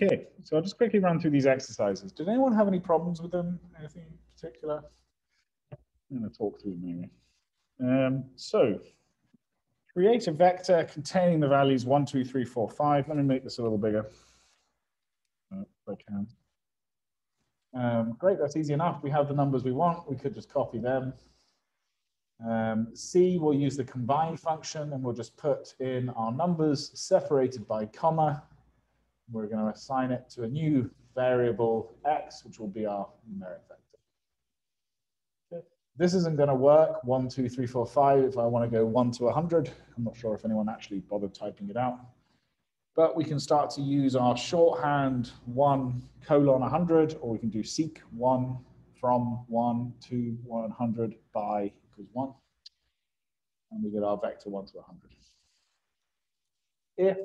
Okay, so I'll just quickly run through these exercises. Did anyone have any problems with them? Anything in particular? I'm going to talk through them anyway. Um, so, create a vector containing the values 1, 2, 3, 4, 5. Let me make this a little bigger uh, if I can. Um, great, that's easy enough. We have the numbers we want. We could just copy them. Um, C, we'll use the combine function and we'll just put in our numbers separated by comma. We're going to assign it to a new variable x, which will be our numeric vector. This isn't going to work, 1, 2, 3, 4, 5, if I want to go 1 to 100. I'm not sure if anyone actually bothered typing it out. But we can start to use our shorthand 1 colon 100, or we can do seq 1 from 1 to 100 by equals 1. And we get our vector 1 to 100. If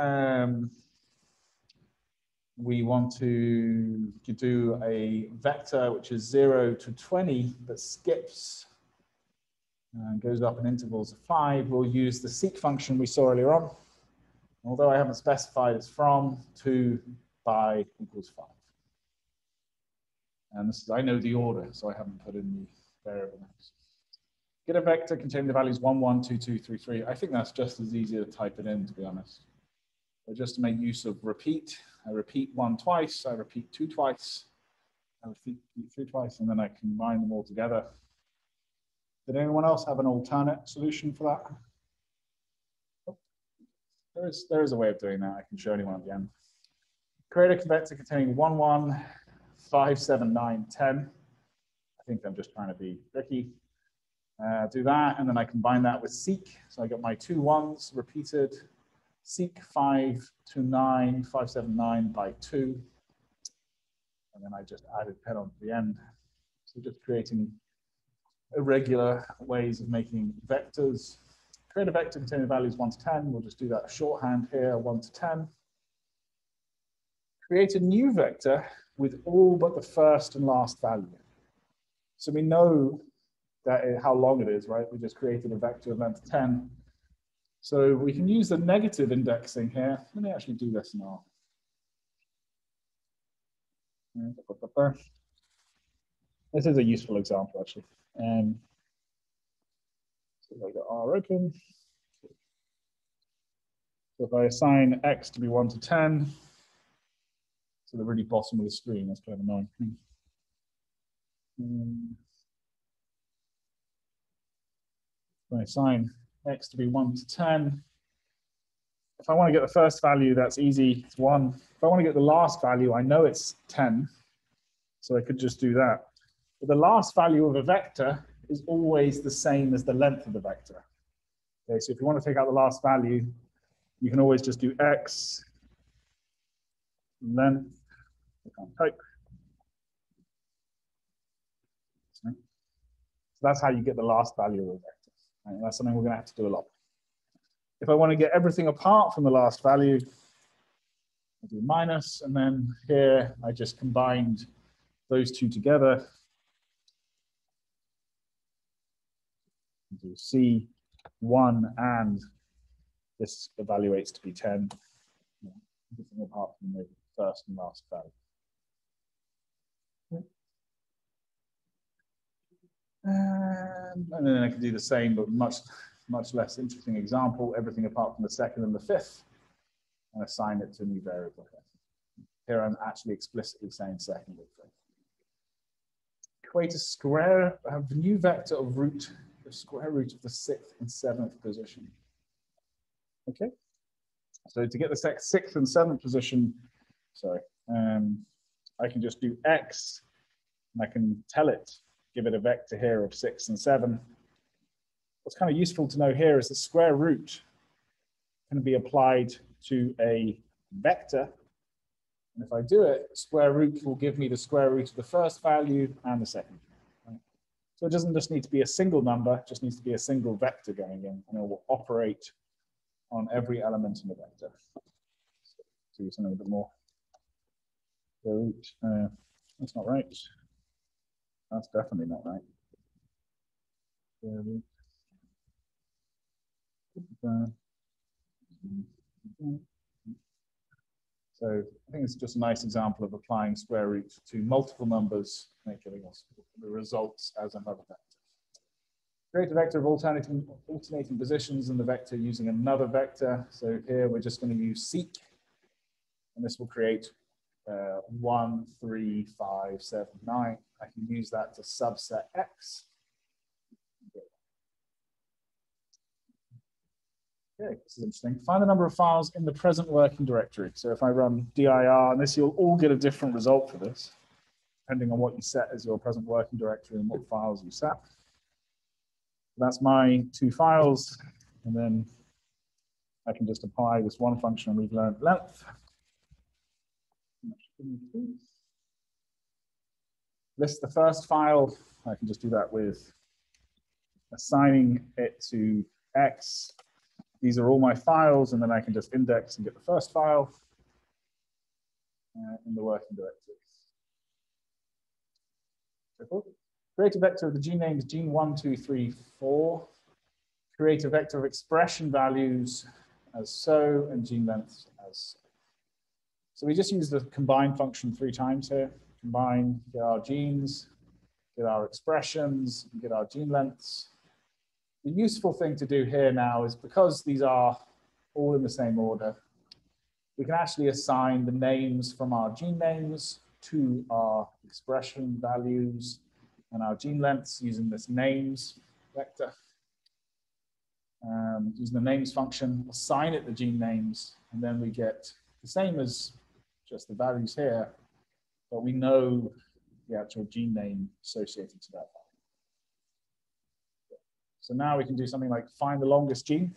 um, we want to do a vector which is 0 to 20 that skips and goes up in intervals of 5, we'll use the seq function we saw earlier on. Although I haven't specified it's from, to, by equals 5. And this is, I know the order, so I haven't put in the variable names. Get a vector containing the values 1, 1, 2, 2, 3, 3. I think that's just as easy to type it in, to be honest. But just to make use of repeat, I repeat 1 twice, I repeat 2 twice, I repeat 3 twice, and then I combine them all together. Did anyone else have an alternate solution for that? There is, there is a way of doing that. I can show anyone at the end. Create a vector containing 1, 1, 5, 7, 9, 10. I think I'm just trying to be tricky. Uh, do that, and then I combine that with seq. So I get my two ones repeated. Seq 5 to 9, 5, 7, 9 by 2. And then I just added pen on to the end. So just creating irregular ways of making vectors. Create a vector containing values 1 to 10. We'll just do that shorthand here, 1 to 10. Create a new vector with all but the first and last value. So we know that is how long it is, right? We just created a vector of length 10. So we can use the negative indexing here. Let me actually do this now. This is a useful example, actually. Um, so I got R open. So if I assign X to be 1 to 10, to the really bottom of the screen, that's kind of annoying. Um, I assign x to be 1 to 10. If I want to get the first value, that's easy, it's 1. If I want to get the last value, I know it's 10, so I could just do that. But the last value of a vector is always the same as the length of the vector. Okay, so if you want to take out the last value, you can always just do x length, can't type. So that's how you get the last value of a vector. That's something we're going to have to do a lot. If I want to get everything apart from the last value, I do minus, and then here I just combined those two together. Do C1 and this evaluates to be 10, everything apart from the first and last value. Um, and then I can do the same, but much, much less interesting example, everything apart from the second and the fifth, and assign it to a new variable here. Here I'm actually explicitly saying second and fifth. Create a square, a new vector of root, the square root of the sixth and seventh position. Okay, so to get the sixth and seventh position, sorry, um, I can just do x, and I can tell it give it a vector here of six and seven. What's kind of useful to know here is the square root can be applied to a vector. And if I do it, square root will give me the square root of the first value and the second. So it doesn't just need to be a single number, it just needs to be a single vector going in, and it will operate on every element in the vector. So do something a bit more. Root, uh, that's not right. That's definitely not right. So I think it's just a nice example of applying square root to multiple numbers us the results as another vector. Create a vector of alternating, alternating positions in the vector using another vector. So here we're just going to use seq, and this will create uh, 1, 3, 5, 7, 9. I can use that to subset X. Okay, this is interesting. Find the number of files in the present working directory. So if I run dir, and this, you'll all get a different result for this, depending on what you set as your present working directory and what files you set. That's my two files, and then I can just apply this one function we've learned length. List the first file. I can just do that with assigning it to X these are all my files, and then I can just index and get the first file uh, in the working directory. Create a vector of the gene names gene one, two, three, four. Create a vector of expression values as so, and gene lengths as so. So we just use the combine function three times here. Combine, get our genes, get our expressions, get our gene lengths. The useful thing to do here now is because these are all in the same order, we can actually assign the names from our gene names to our expression values and our gene lengths using this names vector. Um, using the names function, assign it the gene names, and then we get the same as just the values here, but we know the actual gene name associated to that. value. So now we can do something like find the longest gene.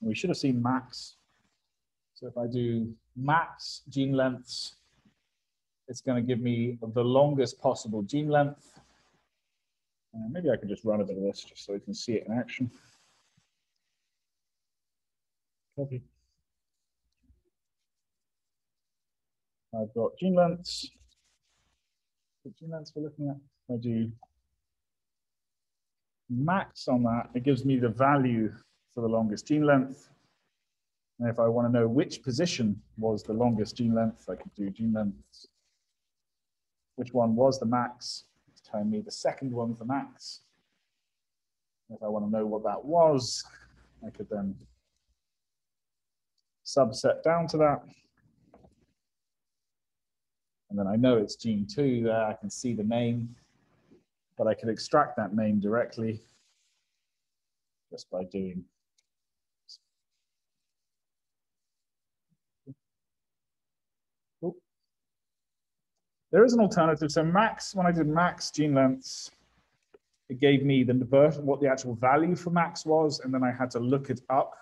We should have seen max. So if I do max gene lengths, it's going to give me the longest possible gene length. Uh, maybe I could just run a bit of this just so we can see it in action. Copy. I've got gene lengths. What gene lengths we're looking at? I do max on that, it gives me the value for the longest gene length. And if I want to know which position was the longest gene length, I could do gene lengths. Which one was the max? It's telling me the second one's the max. If I want to know what that was, I could then subset down to that. And then I know it's gene two there, I can see the name but I could extract that name directly just by doing There is an alternative. So max, when I did max gene lengths, it gave me the what the actual value for max was, and then I had to look it up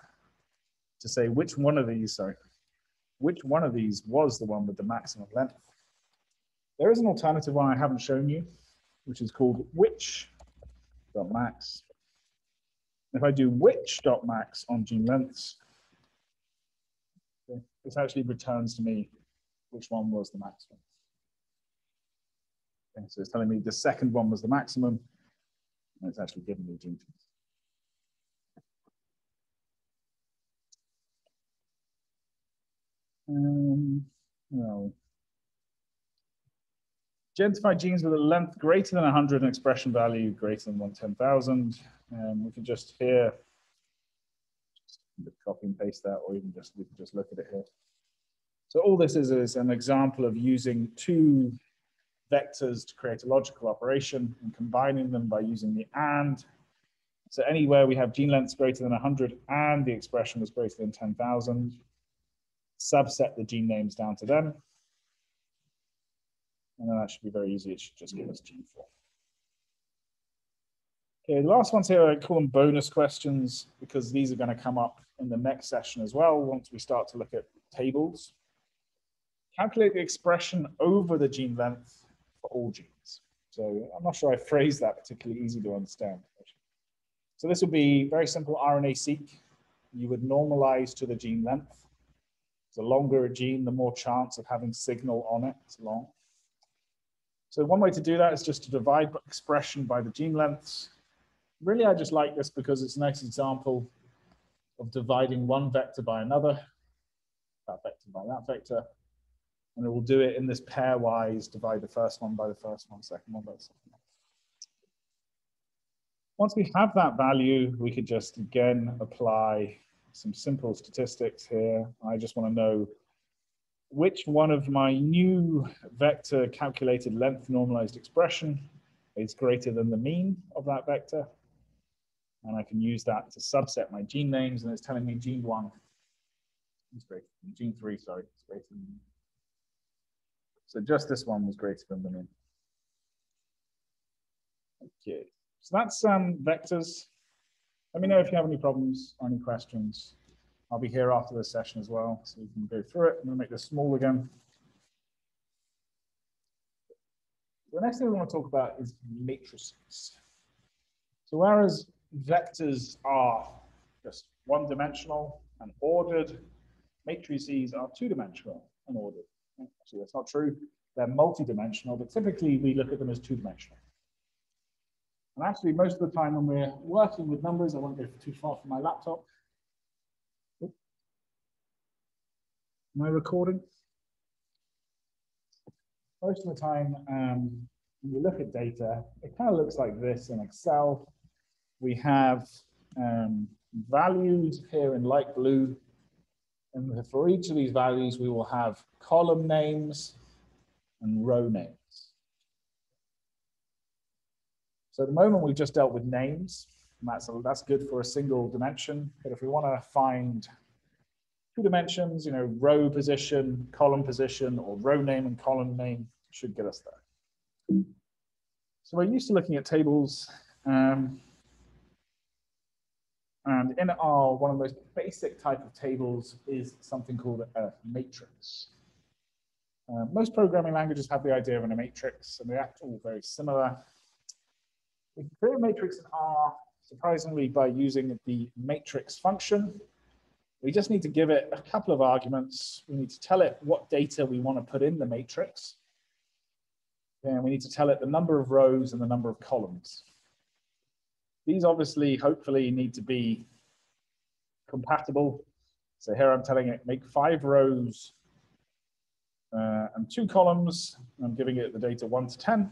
to say which one of these, sorry, which one of these was the one with the maximum length. There is an alternative one I haven't shown you, which is called which.max. If I do which.max on gene lengths, this actually returns to me which one was the maximum. Okay, so it's telling me the second one was the maximum, and it's actually giving me gene Um, well, Identify genes with a length greater than 100 and expression value greater than 110,000. Um, we can just here just copy and paste that, or even just we can just look at it here. So all this is is an example of using two vectors to create a logical operation and combining them by using the AND. So anywhere we have gene lengths greater than 100 and the expression was greater than 10,000, subset the gene names down to them. And then that should be very easy. It should just give us mm. G4. Okay, the last ones here, I call them bonus questions because these are going to come up in the next session as well once we start to look at tables. Calculate the expression over the gene length for all genes. So I'm not sure I phrased that particularly easy to understand. So this would be very simple RNA-seq. You would normalize to the gene length. The longer a gene, the more chance of having signal on it. It's long. So one way to do that is just to divide expression by the gene lengths. Really, I just like this because it's a nice example of dividing one vector by another, that vector by that vector, And it will do it in this pairwise, divide the first one by the first one, second one by the second one. Once we have that value, we could just again apply some simple statistics here. I just want to know which one of my new vector calculated length normalized expression is greater than the mean of that vector. And I can use that to subset my gene names, and it's telling me gene one is greater than gene three, sorry, it's greater than. So just this one was greater than the mean. Okay, so that's um, vectors. Let me know if you have any problems or any questions. I'll be here after this session as well, so we can go through it. I'm going to make this small again. The next thing we want to talk about is matrices. So whereas vectors are just one-dimensional and ordered, matrices are two-dimensional and ordered. Actually, that's not true. They're multi-dimensional, but typically we look at them as two-dimensional. And actually, most of the time when we're working with numbers, I won't go too far from my laptop. Am I recording? Most of the time, um, when you look at data, it kind of looks like this in Excel. We have um, values here in light blue. And for each of these values, we will have column names and row names. So at the moment, we've just dealt with names. And that's, that's good for a single dimension. But if we want to find two dimensions, you know, row position, column position, or row name and column name should get us there. So we're used to looking at tables. Um, and in R, one of the most basic type of tables is something called a matrix. Uh, most programming languages have the idea of a matrix, and they act all very similar. We can create a matrix in R, surprisingly, by using the matrix function. We just need to give it a couple of arguments. We need to tell it what data we want to put in the matrix. And we need to tell it the number of rows and the number of columns. These obviously, hopefully, need to be compatible. So here I'm telling it make five rows uh, and two columns. I'm giving it the data one to 10.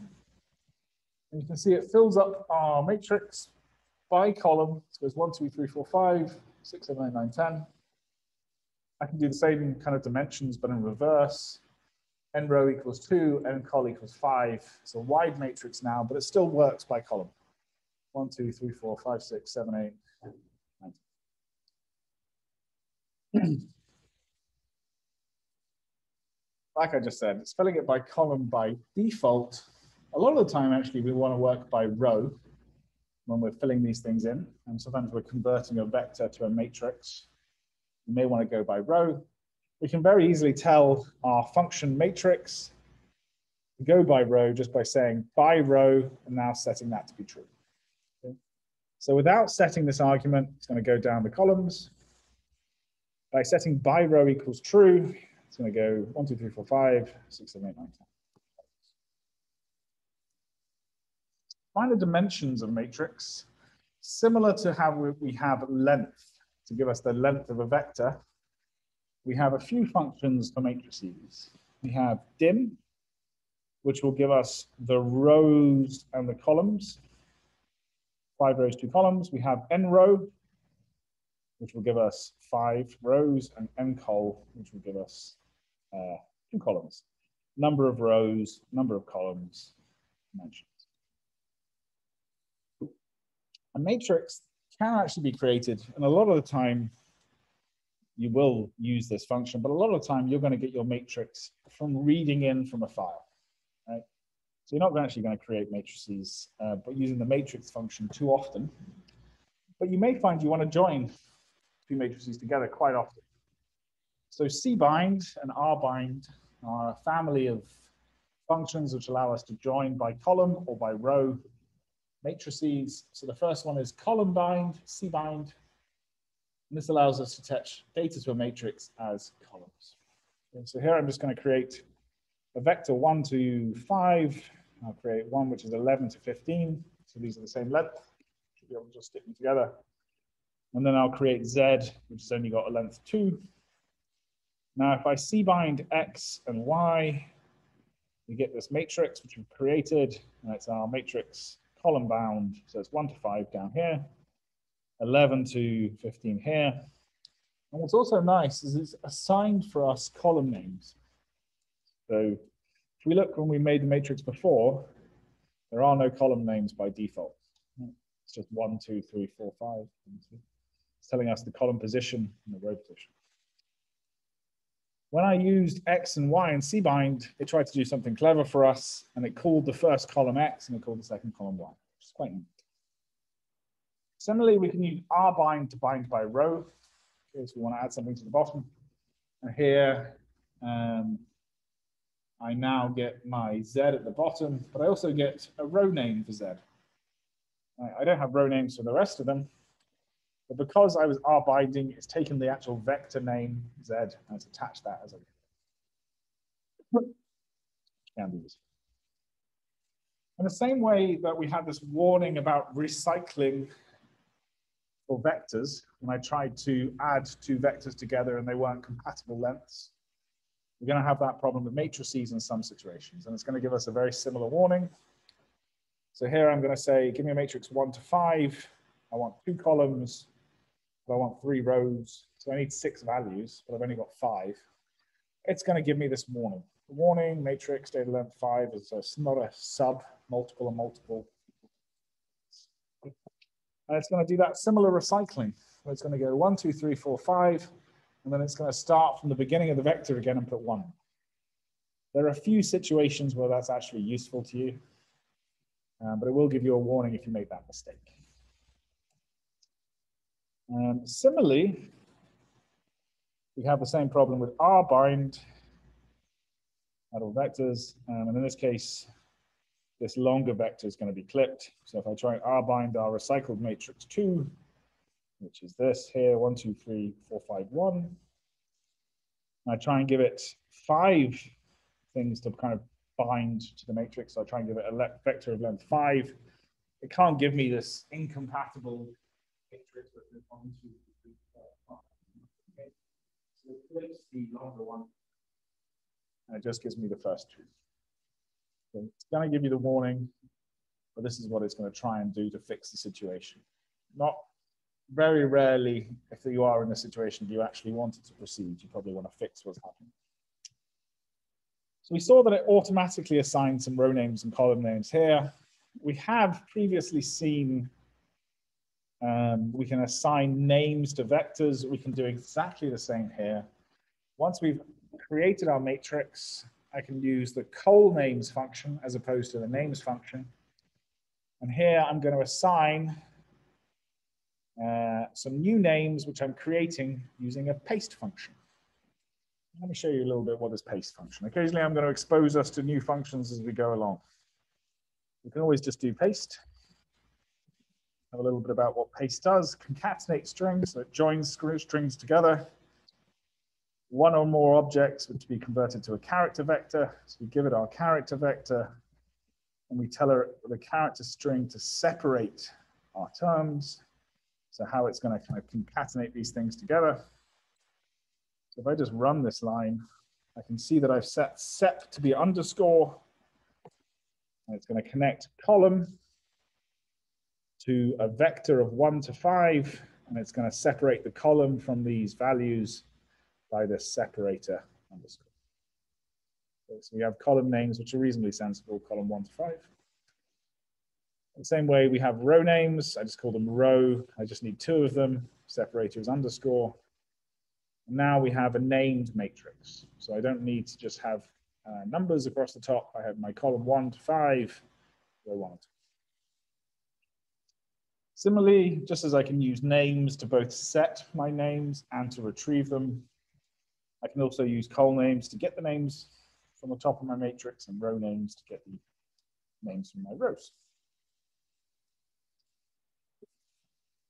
And you can see it fills up our matrix by column. So it's one, two, three, four, five, six, seven, eight, nine, 10. I can do the same kind of dimensions, but in reverse. n row equals two, n col equals five. It's a wide matrix now, but it still works by column. One, two, three, four, five, six, seven, eight, nine. like I just said, spelling it by column by default a lot of the time, actually, we want to work by row when we're filling these things in. And sometimes we're converting a vector to a matrix. May want to go by row. We can very easily tell our function matrix go by row just by saying by row and now setting that to be true. Okay. So without setting this argument, it's going to go down the columns. By setting by row equals true, it's going to go one, two, three, four, five, six, seven, eight, nine, ten. find the dimensions of matrix, similar to how we have length to give us the length of a vector. We have a few functions for matrices. We have dim, which will give us the rows and the columns. Five rows, two columns. We have n row, which will give us five rows, and n col, which will give us uh, two columns. Number of rows, number of columns, dimension. a matrix can actually be created, and a lot of the time you will use this function, but a lot of the time you're going to get your matrix from reading in from a file, right? So you're not actually going to create matrices, uh, but using the matrix function too often. But you may find you want to join two matrices together quite often. So cbind and rbind are a family of functions which allow us to join by column or by row matrices. So the first one is column bind, cbind. And this allows us to attach data to a matrix as columns. Okay, so here I'm just going to create a vector 1 to 5. I'll create one which is 11 to 15. So these are the same length. Should be able to just stick them together. And then I'll create Z, which has only got a length 2. Now, if I c-bind x and y, we get this matrix which we've created, and it's our matrix column bound. So it's one to five down here, 11 to 15 here. And what's also nice is it's assigned for us column names. So if we look when we made the matrix before, there are no column names by default. It's just one, two, three, four, five. It's telling us the column position and the row position. When I used X and Y and cbind, it tried to do something clever for us, and it called the first column X and it called the second column Y, which is quite neat. Similarly, we can use rbind to bind by row, in case we want to add something to the bottom. And here, um, I now get my Z at the bottom, but I also get a row name for Z. I don't have row names for the rest of them, but because I was R binding, it's taken the actual vector name Z and it's attached that as a. In the same way that we had this warning about recycling for vectors, when I tried to add two vectors together and they weren't compatible lengths, we're going to have that problem with matrices in some situations, and it's going to give us a very similar warning. So here I'm going to say, give me a matrix one to five. I want two columns, I want three rows. So I need six values, but I've only got five. It's going to give me this warning. Warning matrix data length five is a, not a sub, multiple and multiple. And it's going to do that similar recycling. It's going to go one, two, three, four, five, and then it's going to start from the beginning of the vector again and put one. There are a few situations where that's actually useful to you, um, but it will give you a warning if you make that mistake. Um, similarly, we have the same problem with rbind, add all vectors, um, and in this case, this longer vector is going to be clipped. So if I try rbind our recycled matrix 2, which is this here, one, two, three, four, five, one. And I try and give it five things to kind of bind to the matrix. So I try and give it a vector of length five. It can't give me this incompatible Okay. So it flips the longer one. And it just gives me the first two. So it's going to give you the warning, but this is what it's going to try and do to fix the situation. Not very rarely, if you are in a situation, do you actually want it to proceed? You probably want to fix what's happening. So we saw that it automatically assigned some row names and column names here. We have previously seen um, we can assign names to vectors. We can do exactly the same here. Once we've created our matrix, I can use the col names function as opposed to the names function. And here I'm going to assign uh, some new names which I'm creating using a paste function. Let me show you a little bit what is paste function. Occasionally I'm going to expose us to new functions as we go along. You can always just do paste. Have a little bit about what paste does. Concatenate strings, so it joins strings together. One or more objects which be converted to a character vector. So we give it our character vector and we tell her the character string to separate our terms so how it's going to kind of concatenate these things together. So if I just run this line, I can see that I've set sep to be underscore, and it's going to connect column to a vector of one to five, and it's going to separate the column from these values by this separator underscore. So we have column names, which are reasonably sensible, column one to five. In The same way we have row names, I just call them row. I just need two of them, separator is underscore. Now we have a named matrix. So I don't need to just have uh, numbers across the top. I have my column one to five, row one. Similarly, just as I can use names to both set my names and to retrieve them, I can also use col names to get the names from the top of my matrix and row names to get the names from my rows.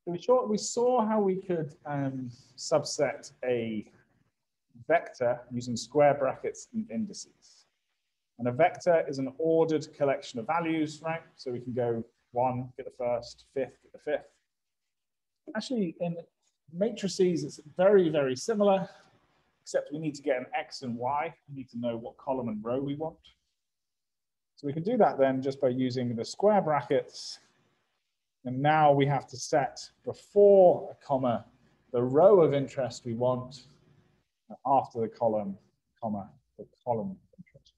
we saw, we saw how we could um, subset a vector using square brackets and indices. And a vector is an ordered collection of values, right? So we can go one, get the first, fifth, get the fifth. Actually, in matrices, it's very, very similar. except we need to get an X and Y. We need to know what column and row we want. So we can do that then just by using the square brackets. And now we have to set before a comma the row of interest we want after the column, comma, the column of interest.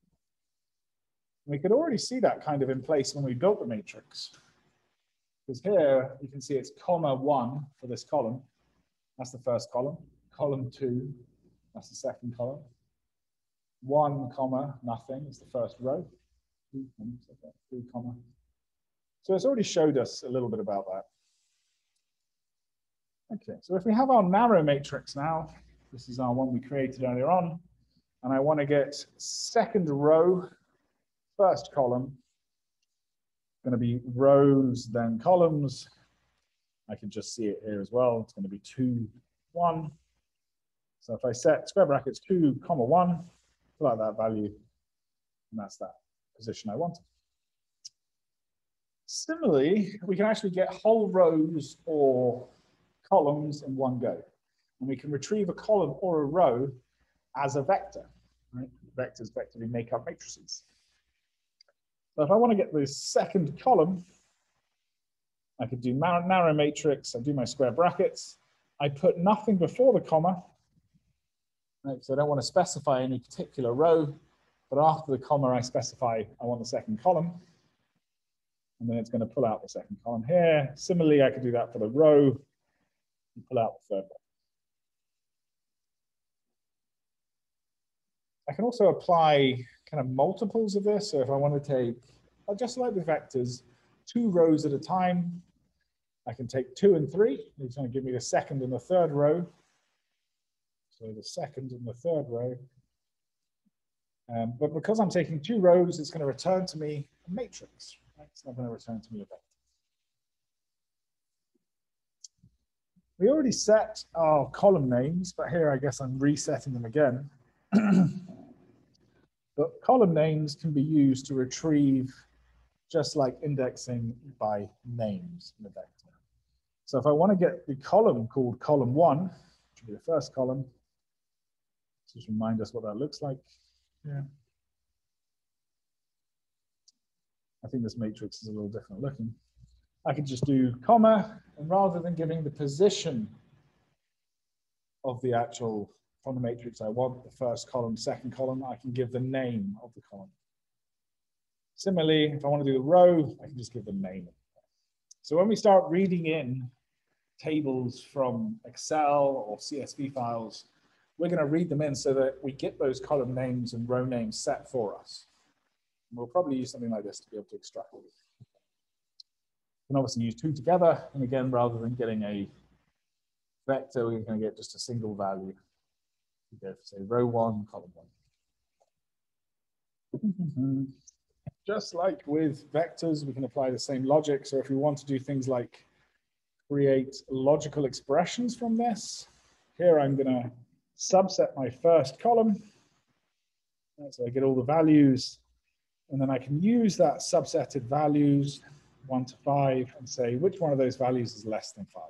We could already see that kind of in place when we built the matrix. Because here you can see it's comma one for this column. That's the first column. Column two, that's the second column. One comma, nothing is the first row. Two, three comma. So it's already showed us a little bit about that. Okay, so if we have our narrow matrix now, this is our one we created earlier on, and I want to get second row, first column, going to be rows, then columns. I can just see it here as well. It's going to be two, one. So if I set square brackets two, comma one, pull out that value, and that's that position I wanted. Similarly, we can actually get whole rows or columns in one go. And we can retrieve a column or a row as a vector. Right? Vectors vectorly make up matrices. So if I want to get the second column, I could do narrow matrix, I do my square brackets, I put nothing before the comma, so I don't want to specify any particular row, but after the comma I specify I want the second column, and then it's going to pull out the second column here. Similarly, I could do that for the row, and pull out the third one. I can also apply kind of multiples of this. So if I want to take, just like with vectors, two rows at a time, I can take two and three. It's going to give me the second and the third row. So the second and the third row. Um, but because I'm taking two rows, it's going to return to me a matrix. Right? It's not going to return to me a vector. We already set our column names, but here I guess I'm resetting them again. But column names can be used to retrieve just like indexing by names in the vector. So if I want to get the column called column one, which would be the first column, just remind us what that looks like. Yeah. I think this matrix is a little different looking. I could just do comma, and rather than giving the position of the actual from the matrix I want, the first column, second column, I can give the name of the column. Similarly, if I want to do the row, I can just give the name. So when we start reading in tables from Excel or CSV files, we're going to read them in so that we get those column names and row names set for us. And we'll probably use something like this to be able to extract. We can obviously use two together. And again, rather than getting a vector, we're going to get just a single value go for say row one, column one. Just like with vectors, we can apply the same logic. So if we want to do things like create logical expressions from this, here I'm going to subset my first column. So I get all the values, and then I can use that subsetted values, one to five, and say which one of those values is less than five.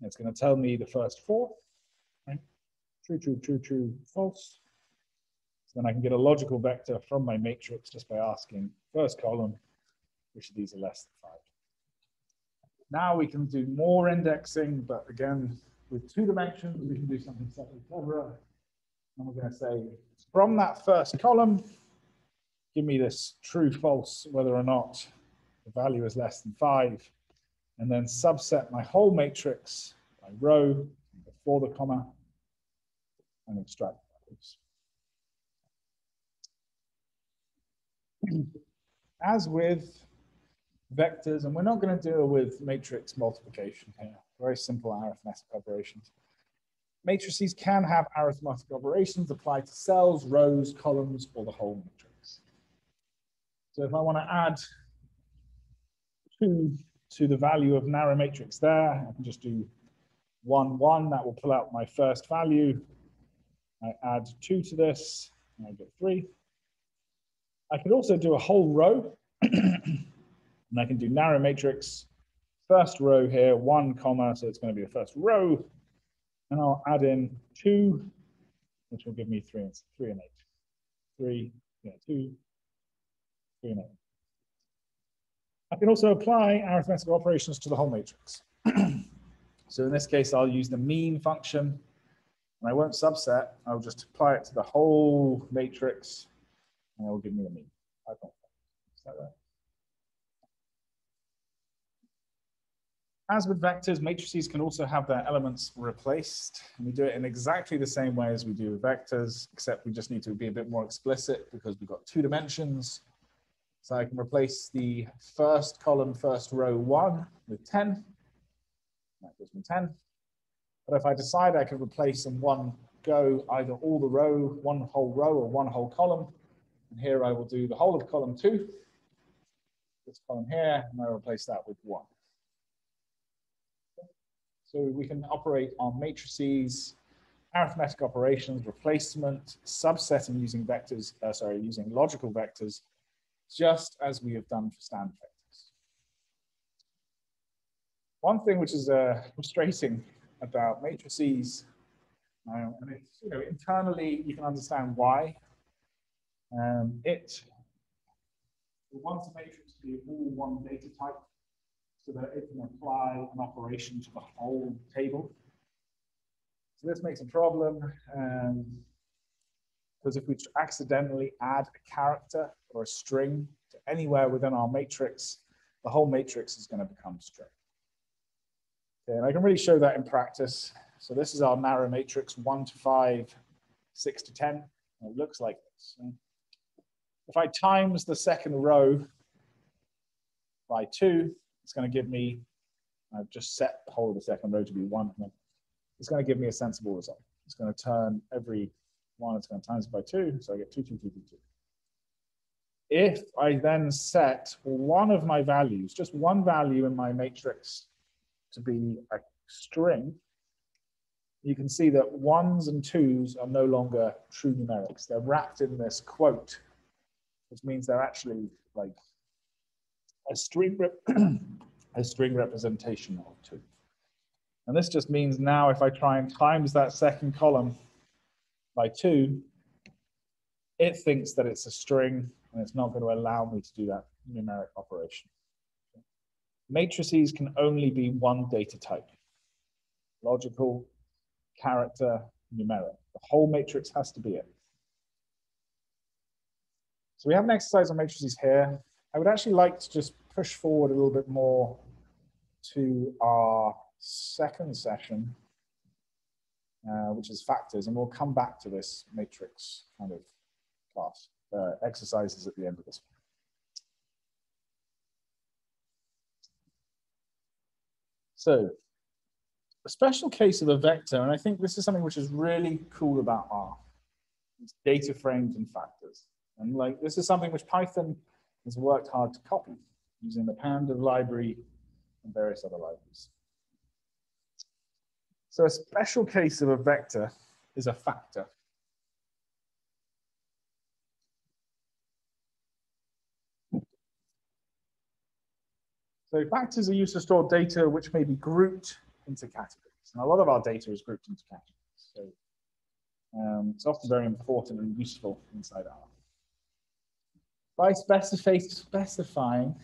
And it's going to tell me the first four true, true, true, true, false. So then I can get a logical vector from my matrix just by asking first column, which of these are less than five. Now we can do more indexing, but again, with two dimensions, we can do something slightly cleverer. And we're going to say from that first column, give me this true, false, whether or not the value is less than five, and then subset my whole matrix by row before the comma and values. As with vectors, and we're not going to deal with matrix multiplication here, very simple arithmetic operations. Matrices can have arithmetic operations applied to cells, rows, columns, or the whole matrix. So if I want to add 2 to the value of narrow matrix there, I can just do 1, 1. That will pull out my first value. I add two to this, and I get three. I could also do a whole row, and I can do narrow matrix. First row here, one comma, so it's going to be the first row. And I'll add in two, which will give me three and three and eight. Three, yeah, two, three and eight. I can also apply arithmetic operations to the whole matrix. so in this case, I'll use the mean function and I won't subset. I'll just apply it to the whole matrix and it will give me a mean. Is that right? As with vectors, matrices can also have their elements replaced. And we do it in exactly the same way as we do with vectors, except we just need to be a bit more explicit because we've got two dimensions. So I can replace the first column, first row one with 10. That gives me 10. But if I decide I could replace in one go either all the row, one whole row or one whole column, and here I will do the whole of column two, this column here, and I'll replace that with one. So we can operate on matrices, arithmetic operations, replacement, subsetting using vectors, uh, sorry, using logical vectors, just as we have done for standard vectors. One thing which is uh, frustrating about matrices, uh, and it's, you know, internally you can understand why. Um, it, wants a matrix to be all one data type so that it can apply an operation to the whole table. So this makes a problem um, because if we accidentally add a character or a string to anywhere within our matrix, the whole matrix is going to become string. And I can really show that in practice. So this is our narrow matrix, one to five, six to 10. It looks like this. If I times the second row by two, it's going to give me, I've just set the whole of the second row to be one. It's going to give me a sensible result. It's going to turn every one, it's going to times by two, so I get two, two, two, two, two. If I then set one of my values, just one value in my matrix to be a string, you can see that ones and twos are no longer true numerics. They're wrapped in this quote, which means they're actually like a string, a string representation of two. And this just means now if I try and times that second column by two, it thinks that it's a string and it's not going to allow me to do that numeric operation. Matrices can only be one data type, logical, character, numeric. The whole matrix has to be it. So we have an exercise on matrices here. I would actually like to just push forward a little bit more to our second session, uh, which is factors, and we'll come back to this matrix kind of class uh, exercises at the end of this. So a special case of a vector, and I think this is something which is really cool about R, is data frames and factors. And like this is something which Python has worked hard to copy using the Panda library and various other libraries. So a special case of a vector is a factor. So factors are used to store data which may be grouped into categories. And a lot of our data is grouped into categories. So um, it's often very important and useful inside R. By specify, specifying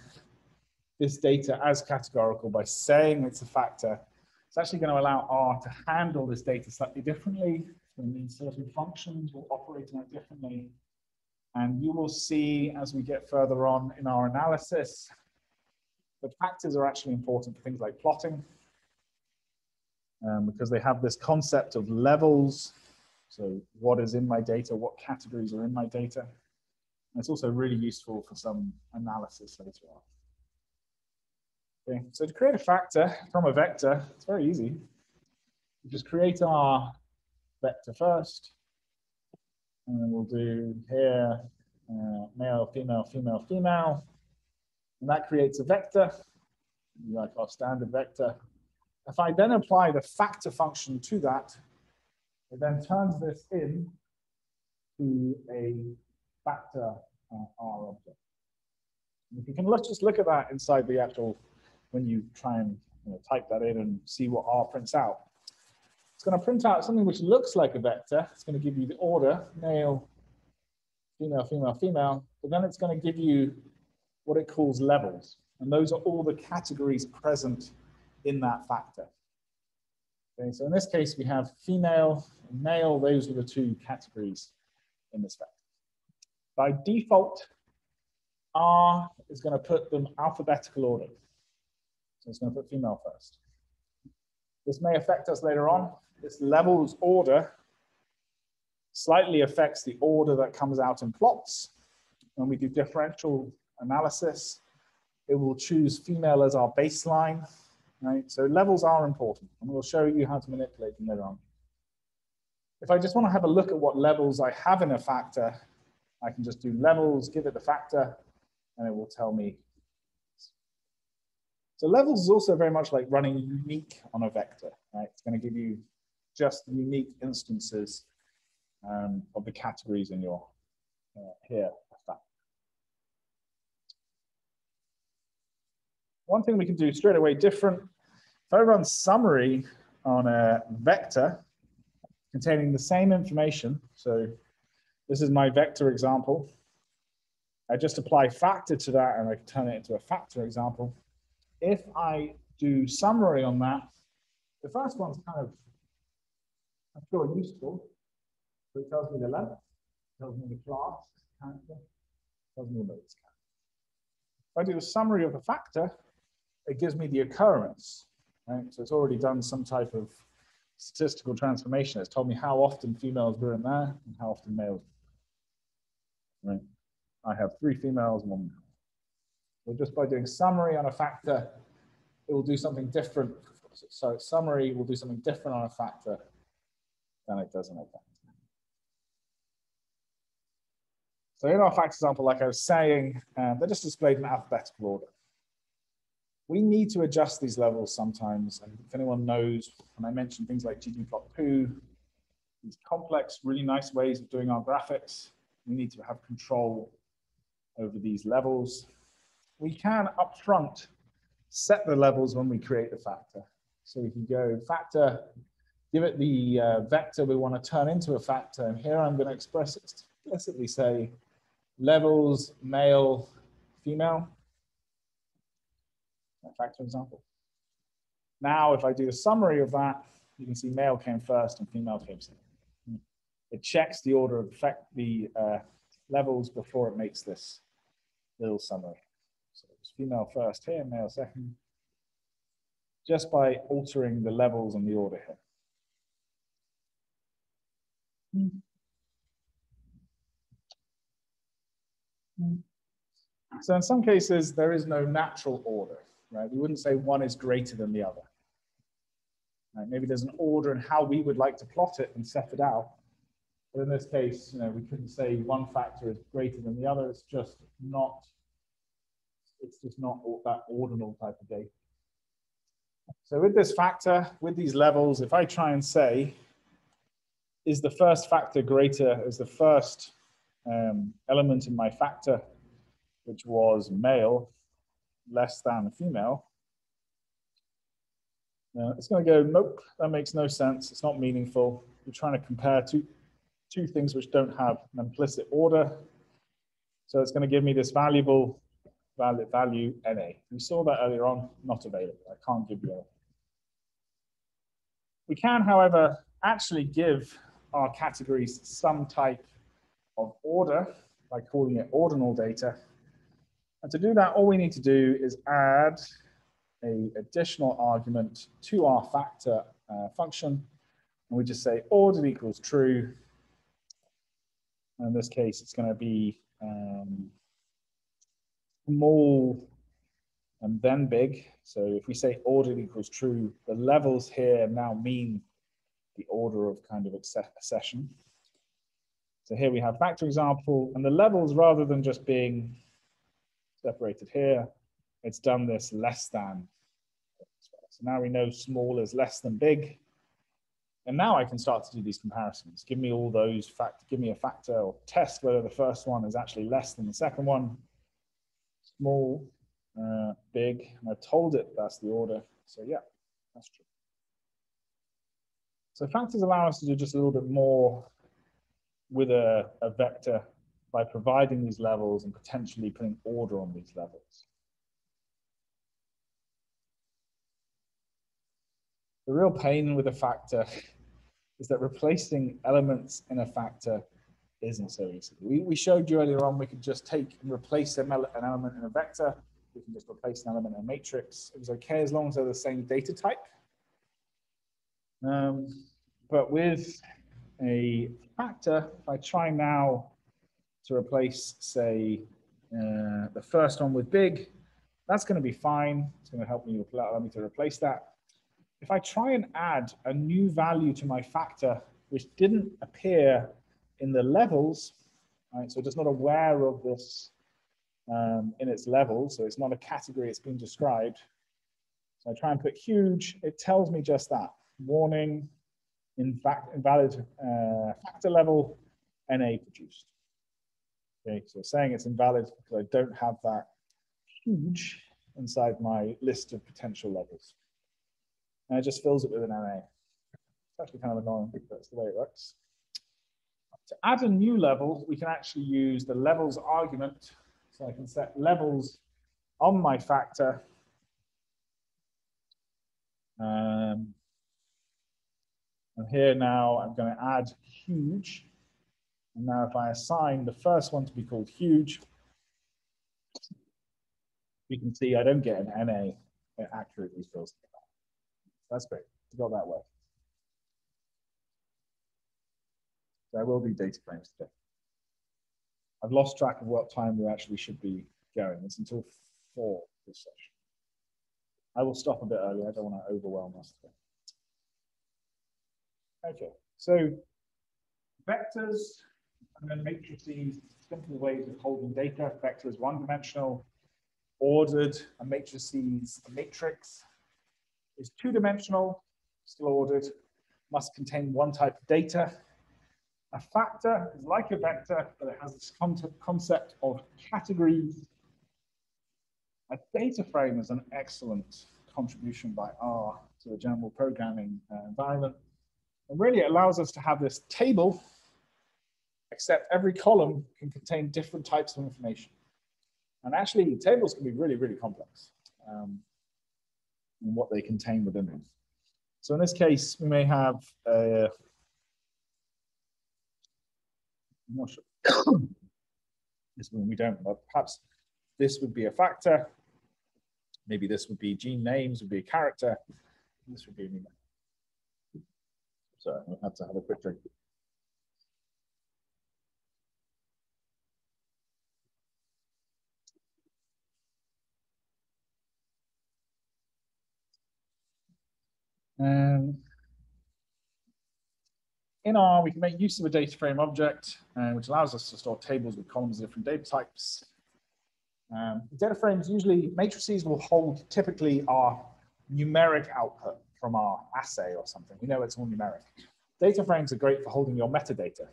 this data as categorical by saying it's a factor, it's actually going to allow R to handle this data slightly differently. So means certain functions will operate on it differently. And you will see as we get further on in our analysis but factors are actually important for things like plotting um, because they have this concept of levels. So what is in my data, what categories are in my data. And it's also really useful for some analysis later on. Okay, so to create a factor from a vector, it's very easy. We just create our vector first. And then we'll do here, uh, male, female, female, female. And that creates a vector, like our standard vector. If I then apply the factor function to that, it then turns this in to a factor uh, R object. And if you can let's just look at that inside the actual, when you try and you know, type that in and see what R prints out. It's going to print out something which looks like a vector. It's going to give you the order, male, female, female, female, but then it's going to give you what it calls levels. And those are all the categories present in that factor. Okay, so in this case, we have female and male. Those are the two categories in this factor. By default, R is going to put them alphabetical order. So it's going to put female first. This may affect us later on. This levels order slightly affects the order that comes out in plots. When we do differential analysis, it will choose female as our baseline, right? So levels are important, and we'll show you how to manipulate them later on. If I just want to have a look at what levels I have in a factor, I can just do levels, give it the factor, and it will tell me. So levels is also very much like running unique on a vector, right? It's going to give you just unique instances um, of the categories in your uh, here. One thing we can do straight away different, if I run summary on a vector containing the same information, so this is my vector example, I just apply factor to that and I can turn it into a factor example. If I do summary on that, the first one's kind of, I'm sure useful. So it tells me the length, tells me the class, character, tells me the notes. If I do a summary of the factor, it gives me the occurrence. Right? So it's already done some type of statistical transformation. It's told me how often females were in there and how often males. Right? I have three females, one male. So just by doing summary on a factor, it will do something different. So summary will do something different on a factor than it does on a factor. So in our factor example, like I was saying, um, they're just displayed in alphabetical order. We need to adjust these levels sometimes. And if anyone knows, when I mentioned things like ggplot2, these complex, really nice ways of doing our graphics, we need to have control over these levels. We can upfront set the levels when we create the factor. So we can go factor, give it the uh, vector we want to turn into a factor. And here I'm going to express it explicitly say levels, male, female. Factor example. Now, if I do a summary of that, you can see male came first and female came second. It checks the order of the uh, levels before it makes this little summary. So it's female first here, male second, just by altering the levels and the order here. So in some cases, there is no natural order, right? We wouldn't say one is greater than the other. Right? Maybe there's an order in how we would like to plot it and set it out. But in this case, you know, we couldn't say one factor is greater than the other. It's just not, it's just not that ordinal type of data. So with this factor, with these levels, if I try and say, is the first factor greater, is the first um, element in my factor, which was male, less than a female, it's going to go, nope, that makes no sense. It's not meaningful. You're trying to compare two, two things which don't have an implicit order. So it's going to give me this valuable value, value NA. We saw that earlier on, not available. I can't give you a. We can, however, actually give our categories some type of order by calling it ordinal data. And to do that, all we need to do is add a additional argument to our factor uh, function. And we just say order equals true in this case, it's going to be um, small and then big. So if we say order equals true, the levels here now mean the order of kind of accession. So here we have factor example, and the levels, rather than just being separated here, it's done this less than. So now we know small is less than big. And now I can start to do these comparisons. Give me all those fact, give me a factor or test whether the first one is actually less than the second one. Small, uh, big, and I told it that's the order. So yeah, that's true. So factors allow us to do just a little bit more with a, a vector by providing these levels and potentially putting order on these levels. The real pain with a factor is that replacing elements in a factor isn't so easy. We, we showed you earlier on we could just take and replace an element in a vector. We can just replace an element in a matrix. It was okay as long as they're the same data type. Um, but with a factor, if I try now to replace, say, uh, the first one with big, that's going to be fine. It's going to help me allow me to replace that. If I try and add a new value to my factor, which didn't appear in the levels, right? So just not aware of this um, in its level. So it's not a category it's been described. So I try and put huge, it tells me just that. Warning, in fact, invalid uh, factor level, NA produced. Okay, so saying it's invalid because I don't have that huge inside my list of potential levels. And it just fills it with an NA. It's actually kind of annoying, but that's the way it works. To add a new level, we can actually use the levels argument. So I can set levels on my factor. Um, and here now I'm going to add huge. And now if I assign the first one to be called huge, we can see I don't get an NA. It accurately fills it. That's great. We got that way. There will be data frames today. I've lost track of what time we actually should be going. It's until four this session. I will stop a bit early. I don't want to overwhelm us today. Okay, so vectors and then matrices, simple ways of holding data. Vector is one dimensional, ordered, a matrices, a matrix is two dimensional, still ordered, must contain one type of data. A factor is like a vector, but it has this concept of categories. A data frame is an excellent contribution by R to the general programming uh, environment. And really it allows us to have this table, except every column can contain different types of information. And actually tables can be really, really complex um, in what they contain within them. So in this case, we may have a, I'm not sure. this one we don't, but perhaps this would be a factor. Maybe this would be gene names, would be a character. This would be a numeric. Sorry, I have to have a quick drink. Um, in R, we can make use of a data frame object, uh, which allows us to store tables with columns of different data types. Um, data frames usually, matrices will hold typically our numeric output from our assay or something. We know it's all numeric. Data frames are great for holding your metadata.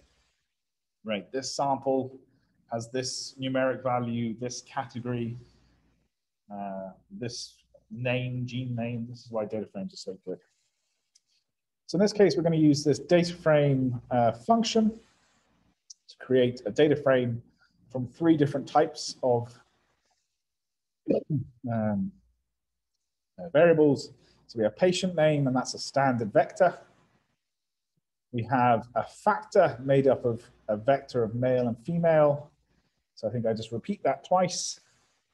Right, this sample has this numeric value, this category, uh, this name, gene name. This is why data frames are so good. So in this case, we're going to use this data frame uh, function to create a data frame from three different types of um, uh, variables. So we have patient name, and that's a standard vector. We have a factor made up of a vector of male and female. So I think I just repeat that twice,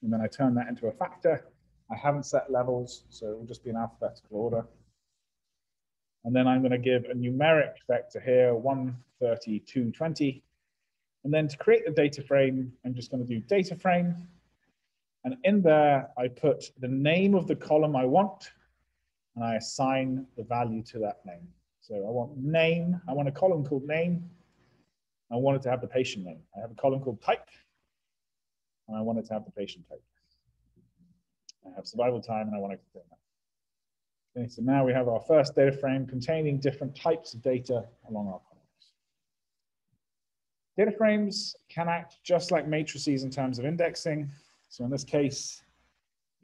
and then I turn that into a factor. I haven't set levels, so it will just be in alphabetical order. And then I'm going to give a numeric vector here, 132, 20. And then to create the data frame, I'm just going to do data frame. And in there, I put the name of the column I want, and I assign the value to that name. So I want name, I want a column called name. I want it to have the patient name. I have a column called type, and I want it to have the patient type. I have survival time, and I want to confirm that. Okay, so now we have our first data frame containing different types of data along our columns. Data frames can act just like matrices in terms of indexing. So in this case,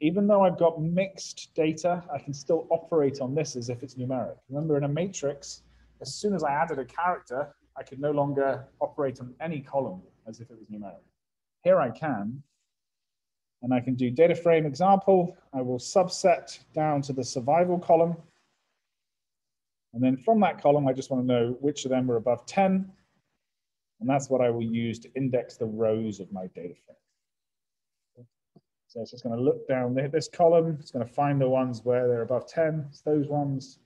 even though I've got mixed data, I can still operate on this as if it's numeric. Remember in a matrix, as soon as I added a character, I could no longer operate on any column as if it was numeric. Here I can, and I can do data frame example. I will subset down to the survival column. And then from that column, I just want to know which of them are above 10. And that's what I will use to index the rows of my data frame. So it's just going to look down this column. It's going to find the ones where they're above 10. It's those ones.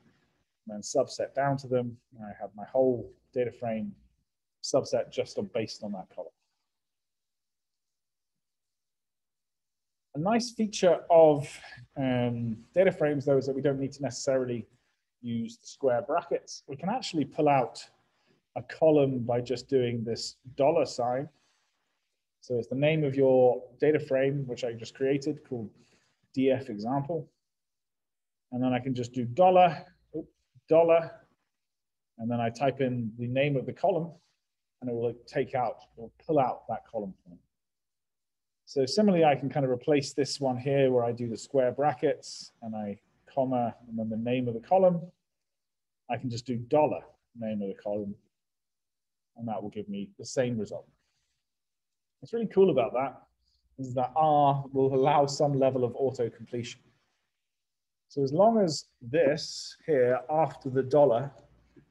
And then subset down to them. And I have my whole data frame subset just based on that column. A nice feature of um, data frames, though, is that we don't need to necessarily use the square brackets. We can actually pull out a column by just doing this dollar sign. So it's the name of your data frame, which I just created called df example. And then I can just do dollar, dollar, and then I type in the name of the column and it will take out or pull out that column. So similarly, I can kind of replace this one here where I do the square brackets and I comma and then the name of the column. I can just do dollar name of the column and that will give me the same result. What's really cool about that is that R will allow some level of auto completion. So as long as this here after the dollar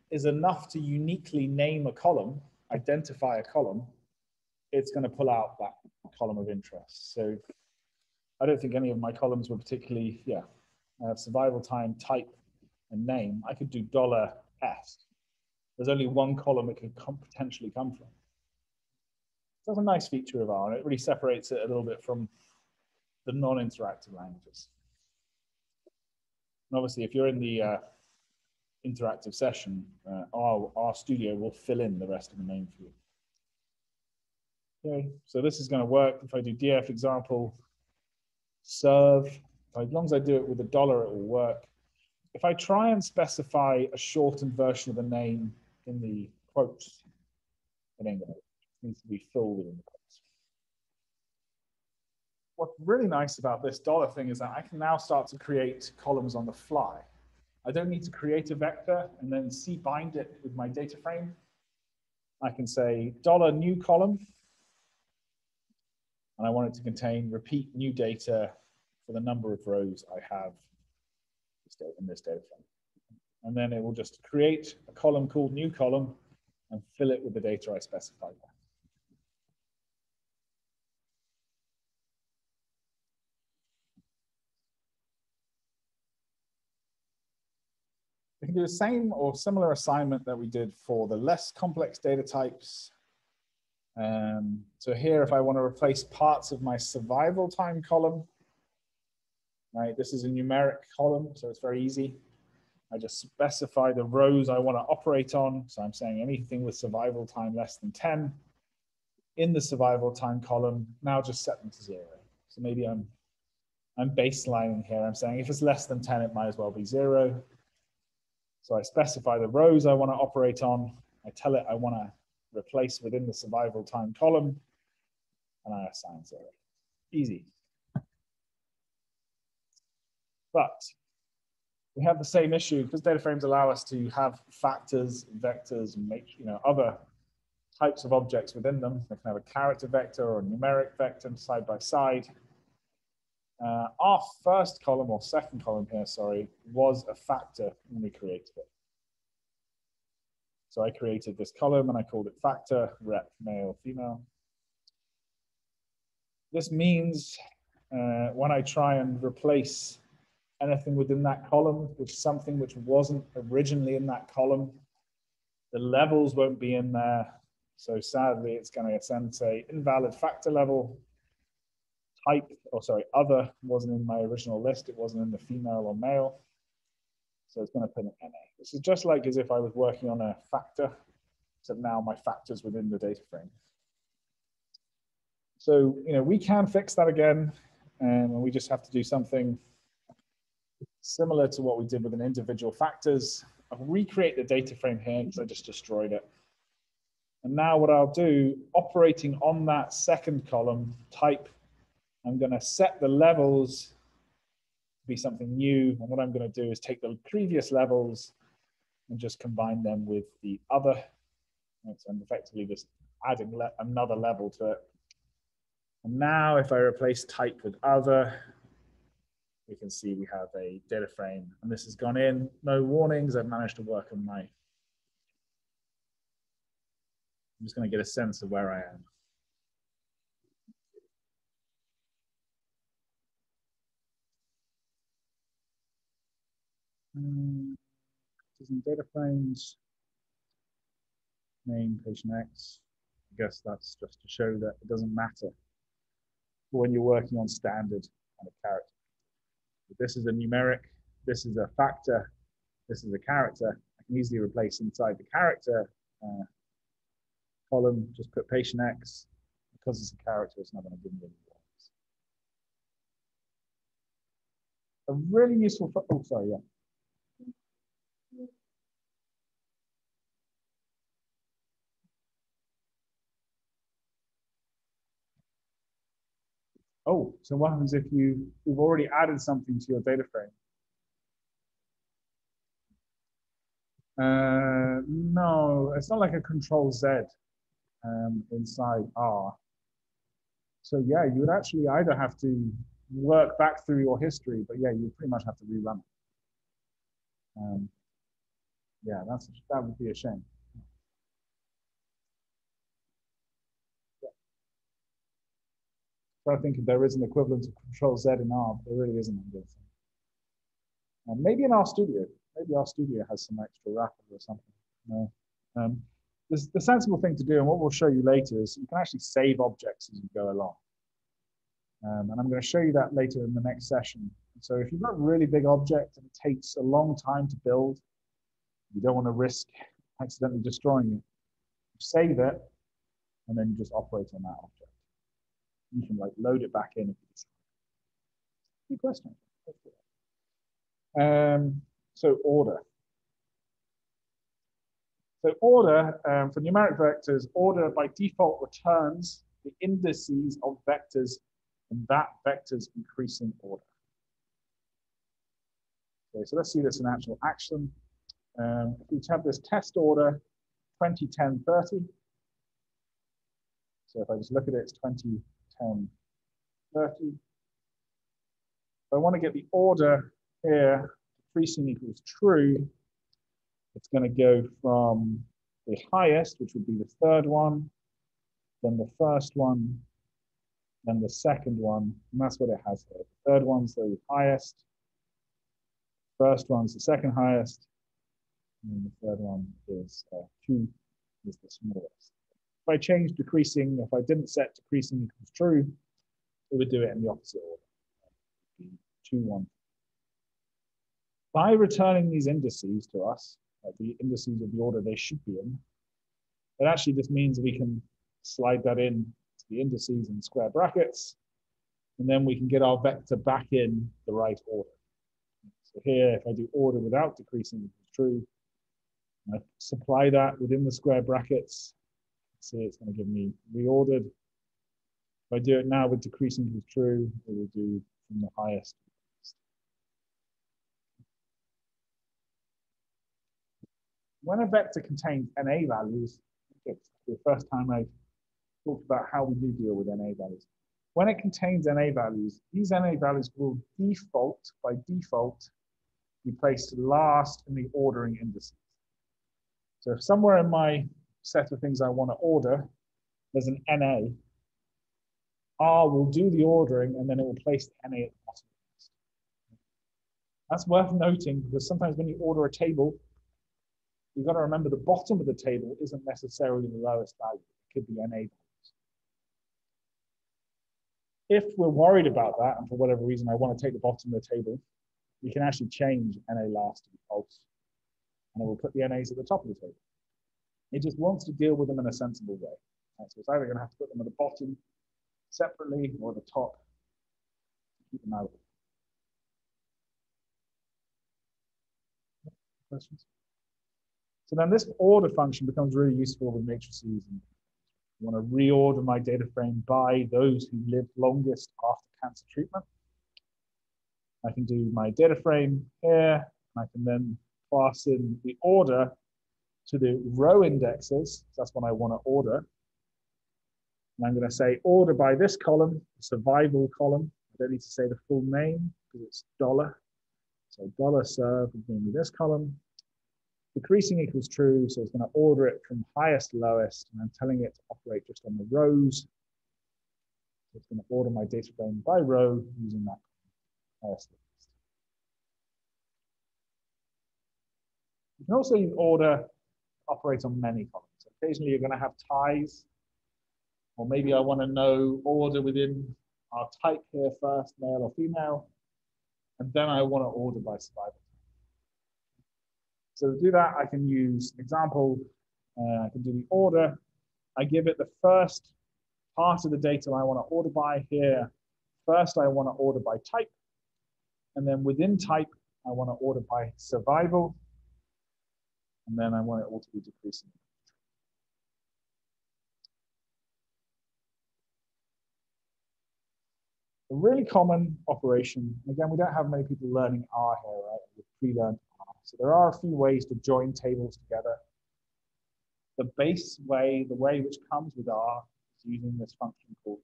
is enough to uniquely name a column, identify a column, it's going to pull out that column of interest. So I don't think any of my columns were particularly, yeah, uh, survival time, type, and name. I could do dollar $s. There's only one column it could come, potentially come from. So that's a nice feature of R, and it really separates it a little bit from the non-interactive languages. And obviously, if you're in the uh, interactive session, uh, R, R Studio will fill in the rest of the name for you. Okay, so this is going to work. If I do df example, serve, as long as I do it with a dollar, it will work. If I try and specify a shortened version of the name in the quotes, it ain't going to needs to be filled within the quotes. What's really nice about this dollar thing is that I can now start to create columns on the fly. I don't need to create a vector and then C bind it with my data frame. I can say dollar new column and I want it to contain repeat new data for the number of rows I have in this data frame. And then it will just create a column called new column and fill it with the data I specified. We can do the same or similar assignment that we did for the less complex data types um, so here, if I want to replace parts of my survival time column, right, this is a numeric column, so it's very easy. I just specify the rows I want to operate on. So I'm saying anything with survival time less than 10 in the survival time column, now just set them to zero. So maybe I'm, I'm baselining here. I'm saying if it's less than 10, it might as well be zero. So I specify the rows I want to operate on. I tell it I want to replace within the survival time column, and I assign zero. Easy. But we have the same issue because data frames allow us to have factors, vectors, make you know other types of objects within them. They can have a character vector or a numeric vector side by side. Uh, our first column or second column here, sorry, was a factor when we created it. So I created this column and I called it factor, rep, male, female. This means uh, when I try and replace anything within that column with something which wasn't originally in that column, the levels won't be in there. So sadly, it's going to send say invalid factor level type, or sorry, other wasn't in my original list. It wasn't in the female or male. So it's going to put an NA. This is just like as if I was working on a factor, So now my factor's within the data frame. So, you know, we can fix that again, um, and we just have to do something similar to what we did with an individual factors. I'll recreate the data frame here because I just destroyed it. And now what I'll do, operating on that second column type, I'm going to set the levels be something new. And what I'm going to do is take the previous levels, and just combine them with the other. And effectively just adding le another level to it. And now if I replace type with other, we can see we have a data frame and this has gone in, no warnings. I've managed to work on my, I'm just gonna get a sense of where I am. Um, data frames, name patient X. I guess that's just to show that it doesn't matter when you're working on standard kind of character. this is a numeric, this is a factor, this is a character. I can easily replace inside the character uh, column, just put patient X. Because it's a character, it's not going to give me any warnings. A really useful, oh, sorry, yeah. Oh, so what happens if you, you've already added something to your data frame? Uh, no, it's not like a control Z um, inside R. So yeah, you would actually either have to work back through your history, but yeah, you pretty much have to rerun it. Um, yeah, that's that would be a shame. So I think if there is an equivalent of Control Z in R, but there really isn't. And maybe in RStudio, maybe RStudio has some extra wrapper or something. No. Um, the, the sensible thing to do, and what we'll show you later, is you can actually save objects as you go along. Um, and I'm going to show you that later in the next session. So if you've got a really big object and it takes a long time to build, you don't want to risk accidentally destroying it. Save it, and then just operate on that object you can like load it back in if you Good question. Um, so order. So order um, for numeric vectors, order by default returns the indices of vectors in that vector's increasing order. Okay, so let's see this in actual action. Um, if we have this test order 20, 10, 30. So if I just look at it, it's 20, 10, 30. I want to get the order here, decreasing equals true. It's going to go from the highest, which would be the third one, then the first one, then the second one, and that's what it has here. The third one's the highest, first one's the second highest, and the third one is uh, two is the smallest. If I change decreasing, if I didn't set decreasing equals true, it would do it in the opposite order. Two, one. By returning these indices to us, uh, the indices of the order they should be in, it actually just means we can slide that in to the indices in square brackets, and then we can get our vector back in the right order. So here, if I do order without decreasing equals true, I supply that within the square brackets, see it's going to give me reordered. If I do it now with decreasing to true, it will do from the highest. When a vector contains NA values, it's the first time I talked about how we do deal with NA values. When it contains NA values, these NA values will default, by default, be placed last in the ordering indices. So if somewhere in my set of things I want to order, there's an NA. R will do the ordering and then it will place the NA at the bottom. That's worth noting because sometimes when you order a table, you've got to remember the bottom of the table isn't necessarily the lowest value. It could be NA values. If we're worried about that, and for whatever reason I want to take the bottom of the table, we can actually change NA last to be false. And it will put the NAs at the top of the table. It just wants to deal with them in a sensible way. Right? So it's either going to have to put them at the bottom separately or the top keep them out of it. Questions? So then this order function becomes really useful with matrices. And I want to reorder my data frame by those who lived longest after cancer treatment. I can do my data frame here. I can then pass in the order to the row indexes. That's what I want to order. And I'm going to say order by this column, survival column. I don't need to say the full name because it's dollar. So dollar serve will give me this column. Decreasing equals true, so it's going to order it from highest to lowest, and I'm telling it to operate just on the rows. So it's going to order my data frame by row using that highest list. You can also use order operate on many columns. Occasionally you're going to have ties, or maybe I want to know order within our type here first, male or female, and then I want to order by survival. So to do that, I can use example, uh, I can do the order. I give it the first part of the data I want to order by here. First, I want to order by type. And then within type, I want to order by survival. And then I want it all to be decreasing. A really common operation, again, we don't have many people learning R here, right? We've pre-learned so there are a few ways to join tables together. The base way, the way which comes with R, is using this function called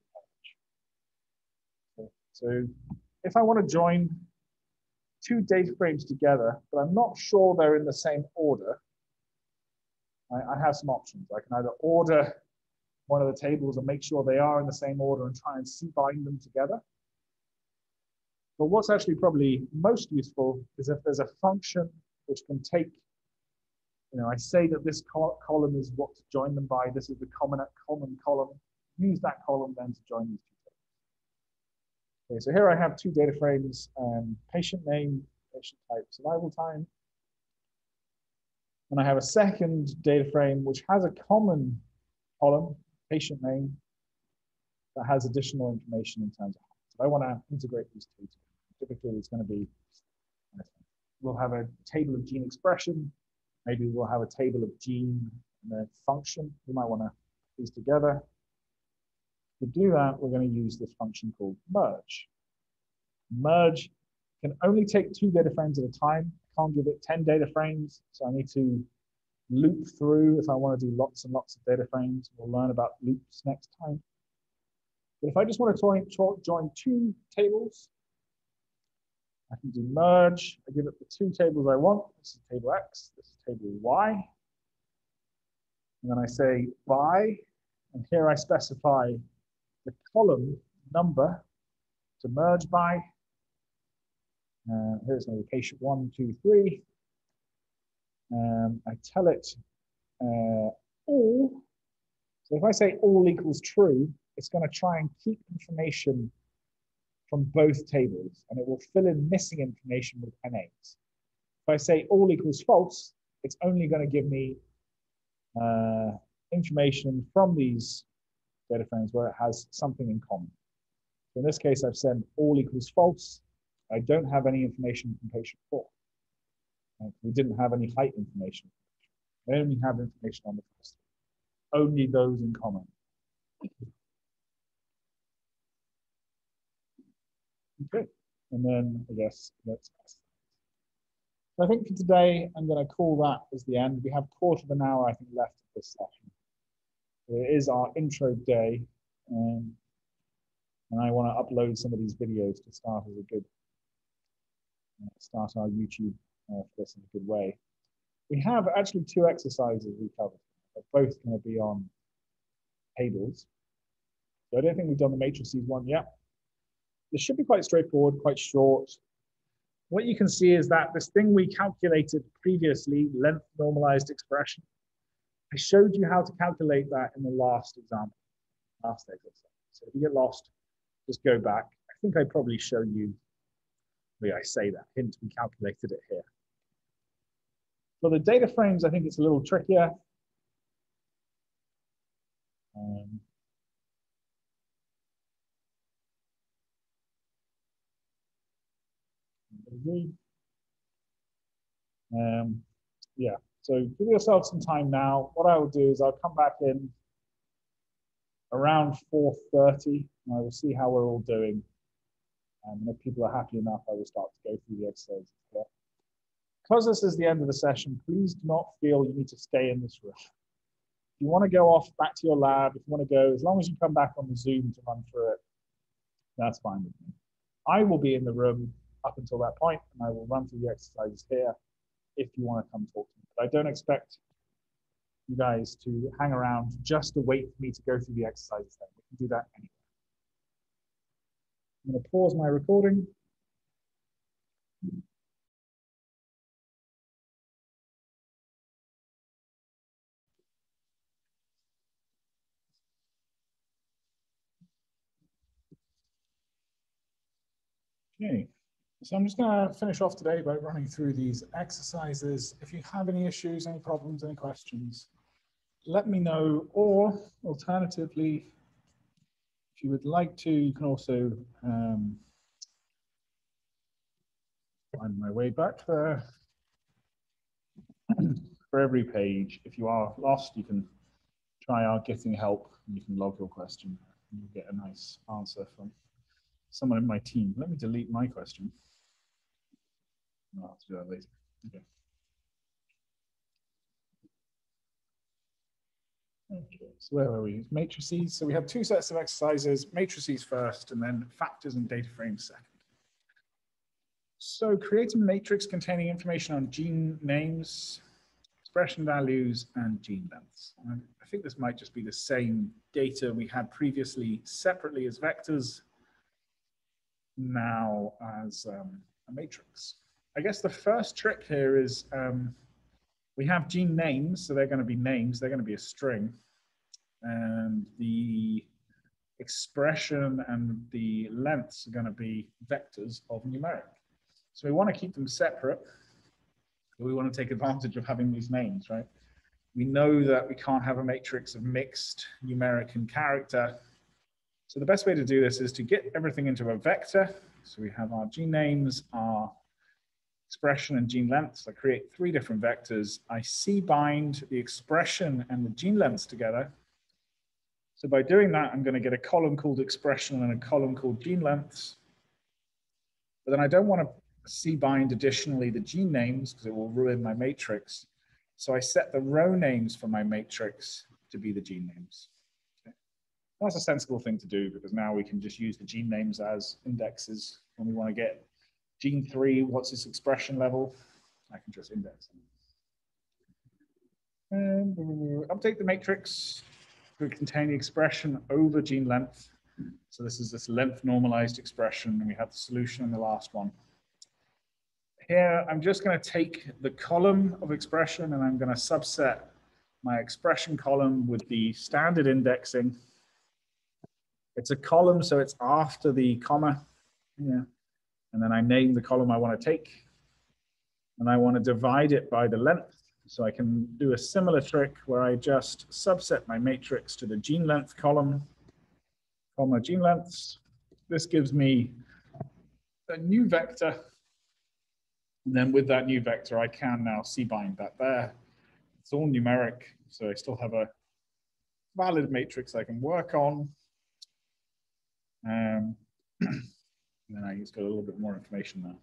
merge. So if I want to join two data frames together, but I'm not sure they're in the same order, I, I have some options. I can either order one of the tables and make sure they are in the same order and try and see bind them together. But what's actually probably most useful is if there's a function which can take, you know, I say that this col column is what to join them by. This is the common, common column. Use that column then to join these two tables. Okay, so here I have two data frames, um, patient name, patient type, survival time. And I have a second data frame which has a common column, patient name, that has additional information in terms of so I want to integrate these two. Typically, it's going to be we'll have a table of gene expression. Maybe we'll have a table of gene and function. We might want to put these together. To do that, we're going to use this function called merge. Merge can only take two data frames at a time. Can't give it 10 data frames, so I need to loop through if I want to do lots and lots of data frames. We'll learn about loops next time. But if I just want to join two tables, I can do merge. I give it the two tables I want. This is table X, this is table Y. And then I say by, and here I specify the column number to merge by. Uh, here's my location one, two, three. Um, I tell it uh, all. So if I say all equals true, it's going to try and keep information from both tables, and it will fill in missing information with NAs. If I say all equals false, it's only going to give me uh, information from these data frames where it has something in common. So in this case, I've said all equals false. I don't have any information from patient four. We didn't have any height information. I only have information on the first. Only those in common. Okay, and then I guess let's. So I think for today, I'm going to call that as the end. We have a quarter of an hour, I think, left of this session. So it is our intro day, um, and I want to upload some of these videos to start as a good start our YouTube uh, for this in a good way. We have actually two exercises we covered. They're both going to be on tables. So I don't think we've done the matrices one yet. This should be quite straightforward, quite short. What you can see is that this thing we calculated previously, length normalized expression, I showed you how to calculate that in the last example, last exercise. So if you get lost, just go back. I think I probably show you where I say that, hint, we calculated it here. For the data frames, I think it's a little trickier. Um, Um, yeah, so give yourself some time now. What I will do is I'll come back in around 4.30 and I will see how we're all doing. Um, and if people are happy enough, I will start to go through the exercises. Yeah. because this is the end of the session, please do not feel you need to stay in this room. If you want to go off back to your lab, if you want to go, as long as you come back on the Zoom to run through it, that's fine with me. I will be in the room up until that point, and I will run through the exercises here if you want to come talk to me. But I don't expect you guys to hang around just to wait for me to go through the exercises. Then. We can do that anyway. I'm going to pause my recording. Okay, so I'm just going to finish off today by running through these exercises. If you have any issues, any problems, any questions, let me know. Or alternatively, if you would like to, you can also um, find my way back there. For every page, if you are lost, you can try our getting help and you can log your question and you'll get a nice answer from someone in my team. Let me delete my question. I'll have to do that later. Okay. Okay, so where are we? Matrices. So we have two sets of exercises, matrices first, and then factors and data frames second. So create a matrix containing information on gene names, expression values, and gene lengths. And I think this might just be the same data we had previously separately as vectors, now as um, a matrix. I guess the first trick here is um, we have gene names, so they're going to be names, they're going to be a string. And the expression and the lengths are going to be vectors of numeric. So we want to keep them separate. we want to take advantage of having these names, right? We know that we can't have a matrix of mixed numeric and character so the best way to do this is to get everything into a vector. So we have our gene names, our expression and gene lengths. I create three different vectors. I C-bind the expression and the gene lengths together. So by doing that, I'm going to get a column called expression and a column called gene lengths. But then I don't want to C-bind additionally the gene names because it will ruin my matrix. So I set the row names for my matrix to be the gene names. That's a sensible thing to do because now we can just use the gene names as indexes when we want to get gene three, what's its expression level? I can just index them. And um, update the matrix contain the expression over gene length. So this is this length normalized expression, and we have the solution in the last one. Here, I'm just going to take the column of expression and I'm going to subset my expression column with the standard indexing it's a column, so it's after the comma. Yeah. And then I name the column I want to take. And I want to divide it by the length. So I can do a similar trick where I just subset my matrix to the gene length column, comma gene lengths. This gives me a new vector. And then with that new vector, I can now C-bind that there. It's all numeric, so I still have a valid matrix I can work on. Um, and then I just got a little bit more information there.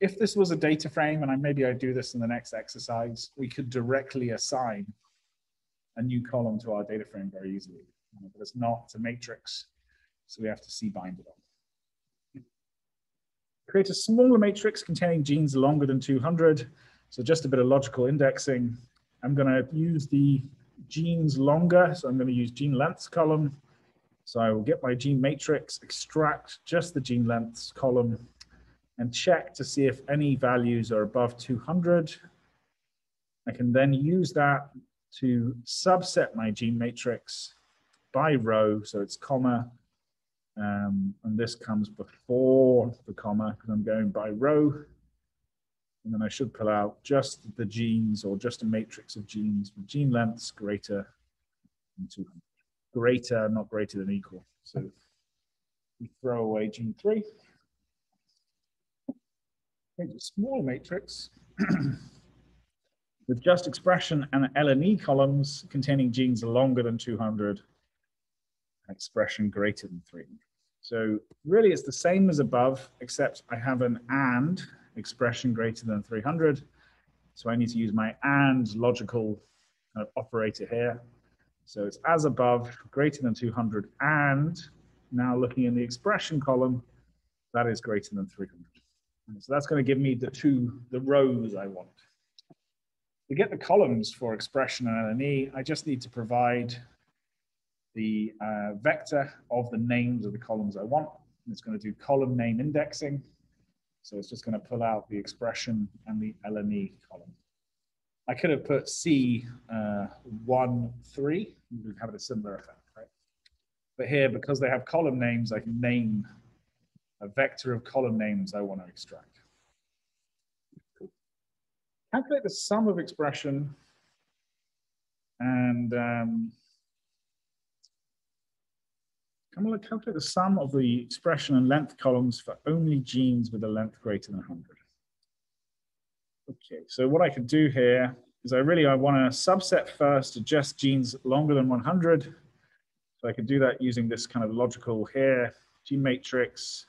If this was a data frame, and I, maybe I do this in the next exercise, we could directly assign a new column to our data frame very easily. But it's not, it's a matrix, so we have to C-bind it on. Create a smaller matrix containing genes longer than 200. So just a bit of logical indexing. I'm going to use the genes longer, so I'm going to use gene lengths column so I will get my gene matrix, extract just the gene lengths column and check to see if any values are above 200. I can then use that to subset my gene matrix by row. So it's comma, um, and this comes before the comma because I'm going by row. And then I should pull out just the genes or just a matrix of genes with gene lengths greater than 200 greater, not greater than equal. So we throw away gene three. A small matrix with just expression and LNE columns containing genes longer than 200, expression greater than 300. So really it's the same as above, except I have an AND expression greater than 300. So I need to use my AND logical kind of operator here. So it's as above, greater than 200, and now looking in the expression column, that is greater than 300. So that's going to give me the two, the rows I want. To get the columns for expression and LNE, I just need to provide the uh, vector of the names of the columns I want. And It's going to do column name indexing. So it's just going to pull out the expression and the LNE column. I could have put C uh, 1, 3, would have a similar effect, right? But here, because they have column names, I can name a vector of column names I want to extract. Calculate the sum of expression and um, I'm calculate the sum of the expression and length columns for only genes with a length greater than 100. Okay, so what I could do here is I really I want to subset first to just genes longer than 100. So I could do that using this kind of logical here, gene matrix,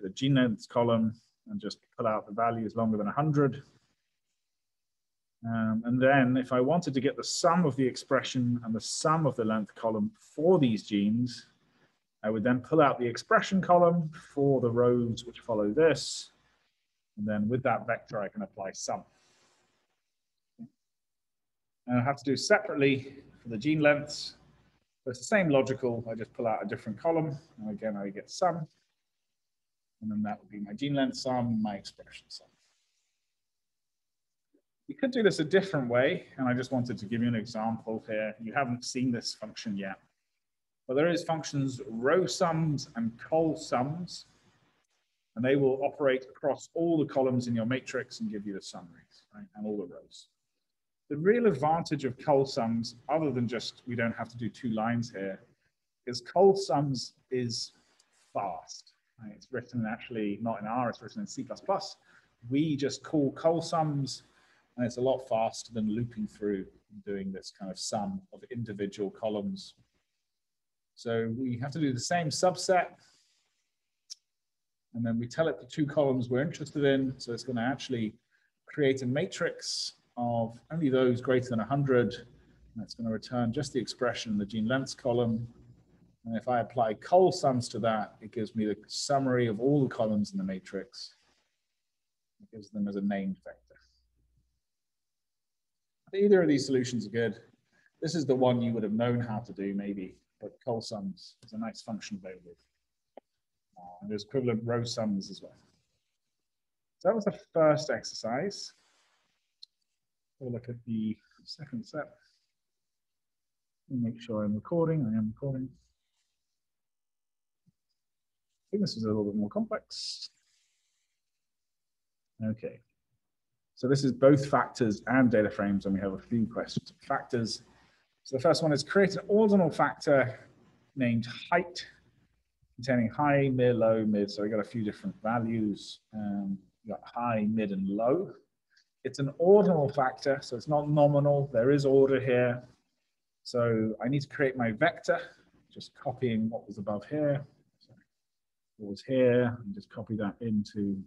get a gene length column, and just pull out the values longer than 100. Um, and then if I wanted to get the sum of the expression and the sum of the length column for these genes, I would then pull out the expression column for the rows which follow this. And then with that vector, I can apply sum. And I have to do separately for the gene lengths. It's the same logical, I just pull out a different column. And again, I get sum. And then that would be my gene length sum, my expression sum. You could do this a different way, and I just wanted to give you an example here. You haven't seen this function yet. But there is functions row sums and col sums, and they will operate across all the columns in your matrix and give you the summaries, right, and all the rows. The real advantage of col sums, other than just we don't have to do two lines here, is col sums is fast. Right? It's written actually not in R, it's written in C++. We just call col sums, and it's a lot faster than looping through and doing this kind of sum of individual columns so we have to do the same subset. And then we tell it the two columns we're interested in. So it's going to actually create a matrix of only those greater than 100. And it's going to return just the expression in the gene length column. And if I apply col sums to that, it gives me the summary of all the columns in the matrix. It gives them as a named vector. Either of these solutions are good. This is the one you would have known how to do maybe but col sums is a nice function available. Uh, and there's equivalent row sums as well. So that was the first exercise. We'll look at the second step. Make sure I'm recording. I am recording. Think this is a little bit more complex. Okay. So this is both factors and data frames, and we have a few questions. Factors so the first one is create an ordinal factor named height, containing high, mid, low, mid. So we got a few different values. Um, you got high, mid, and low. It's an ordinal factor, so it's not nominal. There is order here. So I need to create my vector, just copying what was above here. Was here, and just copy that into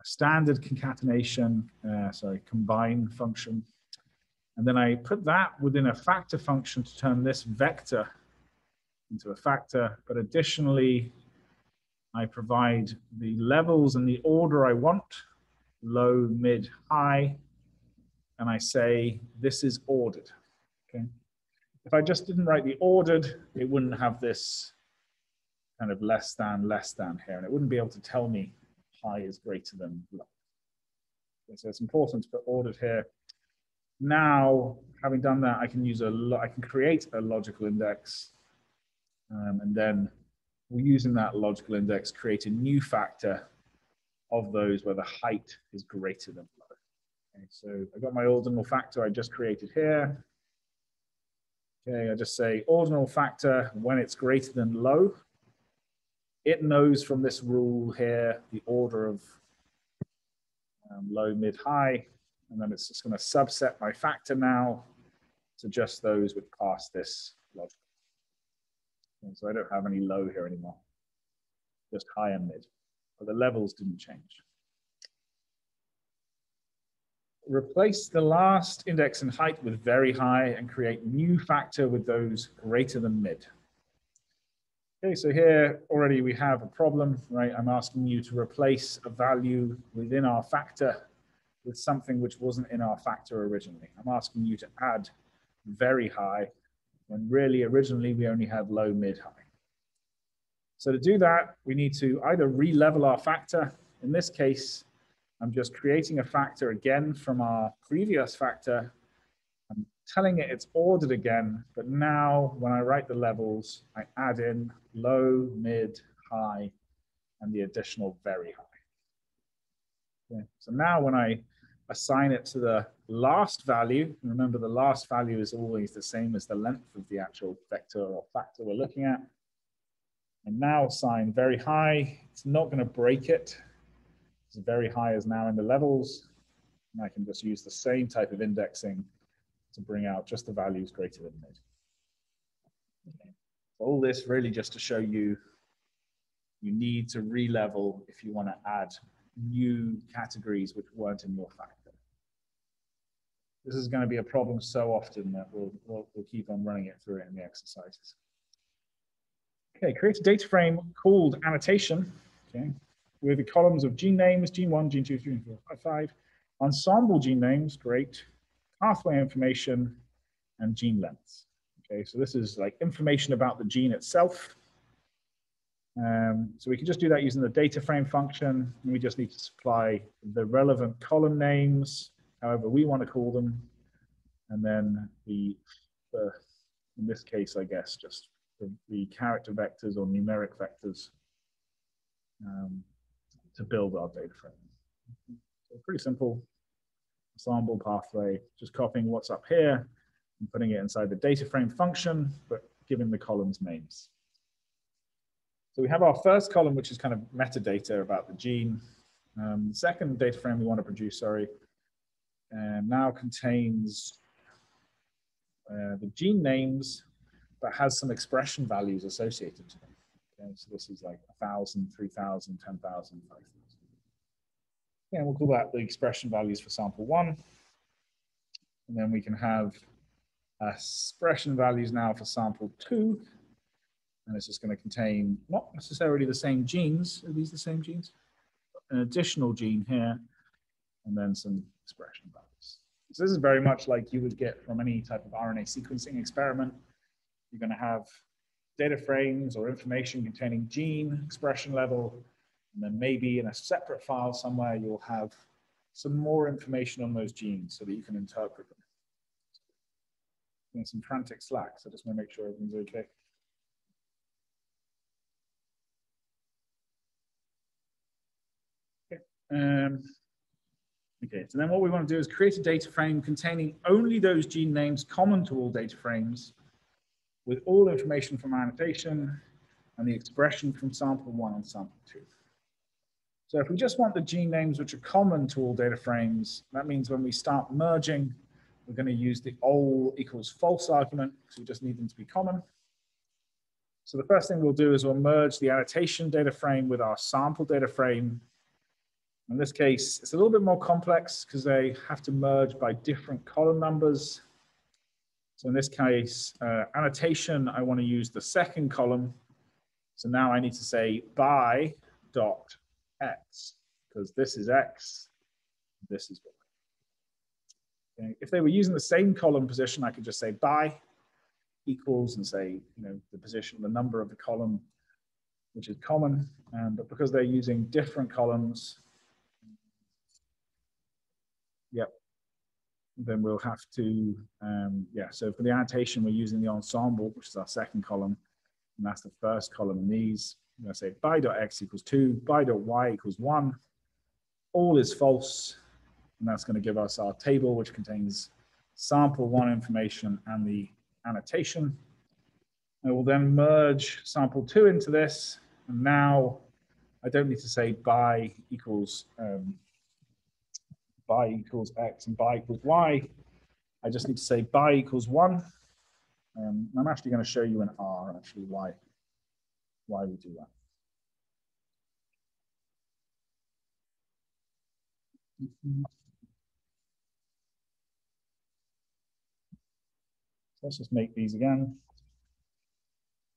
a standard concatenation, uh, sorry, combine function. And then I put that within a factor function to turn this vector into a factor. But additionally, I provide the levels and the order I want, low, mid, high. And I say, this is ordered, okay? If I just didn't write the ordered, it wouldn't have this kind of less than, less than here. And it wouldn't be able to tell me high is greater than low. Okay, so it's important to put ordered here now, having done that, I can use a, I can create a logical index, um, and then we're using that logical index, create a new factor of those where the height is greater than low. Okay, so I got my ordinal factor I just created here. Okay, I just say ordinal factor when it's greater than low. It knows from this rule here the order of um, low, mid, high. And then it's just going to subset my factor now to just those which pass this logic. And so I don't have any low here anymore, just high and mid. But the levels didn't change. replace the last index in height with very high and create new factor with those greater than mid. Okay, so here already we have a problem, right? I'm asking you to replace a value within our factor with something which wasn't in our factor originally. I'm asking you to add very high when really originally we only had low, mid, high. So to do that, we need to either re-level our factor. In this case, I'm just creating a factor again from our previous factor. Telling it it's ordered again, but now when I write the levels, I add in low, mid, high, and the additional very high. Okay. So now when I assign it to the last value, remember the last value is always the same as the length of the actual vector or factor we're looking at. And now assign very high, it's not going to break it it's very high is now in the levels. And I can just use the same type of indexing to bring out just the values greater than mid. All this really just to show you you need to re-level if you want to add new categories which weren't in your factor. This is going to be a problem so often that we'll, we'll, we'll keep on running it through it in the exercises. Okay, create a data frame called annotation. Okay, with the columns of gene names, gene one, gene two, gene four, five, five, Ensembl gene names, great, pathway information, and gene lengths. Okay, so this is like information about the gene itself. Um, so we can just do that using the data frame function. And we just need to supply the relevant column names, however we want to call them. And then the, the in this case, I guess, just the, the character vectors or numeric vectors. Um, to build our data frame. So pretty simple Ensembl pathway, just copying what's up here and putting it inside the data frame function, but giving the columns names. So we have our first column, which is kind of metadata about the gene. Um, the second data frame we want to produce, sorry, and now contains uh, the gene names, but has some expression values associated to them. Okay, so this is like 1,000, 3,000, 10,000, 5,000. And we'll call that the expression values for sample one. And then we can have expression values now for sample two. And it's just going to contain not necessarily the same genes. Are these the same genes? An additional gene here, and then some expression values. So this is very much like you would get from any type of RNA sequencing experiment. You're going to have data frames or information containing gene expression level. And then maybe in a separate file somewhere, you'll have some more information on those genes so that you can interpret them. Getting some frantic slack, so I just want to make sure everything's okay. Okay. Um, okay, so then what we want to do is create a data frame containing only those gene names common to all data frames with all information from annotation and the expression from sample one and sample two. So if we just want the gene names which are common to all data frames, that means when we start merging, we're going to use the all equals false argument because we just need them to be common. So the first thing we'll do is we'll merge the annotation data frame with our sample data frame. In this case, it's a little bit more complex because they have to merge by different column numbers. So in this case, uh, annotation, I want to use the second column. So now I need to say by dot x, because this is x, this is y. Okay. If they were using the same column position, I could just say by equals and say, you know, the position, the number of the column, which is common. Um, but because they're using different columns, yep, then we'll have to, um, yeah, so for the annotation, we're using the Ensembl, which is our second column, and that's the first column in these. I'm going to say by dot x equals 2, by dot y equals 1. All is false, and that's going to give us our table, which contains sample 1 information and the annotation. I will then merge sample 2 into this, and now I don't need to say by equals um, by equals x and by equals y. I just need to say by equals 1. Um, I'm actually going to show you in R actually why, why we do that. Let's just make these again.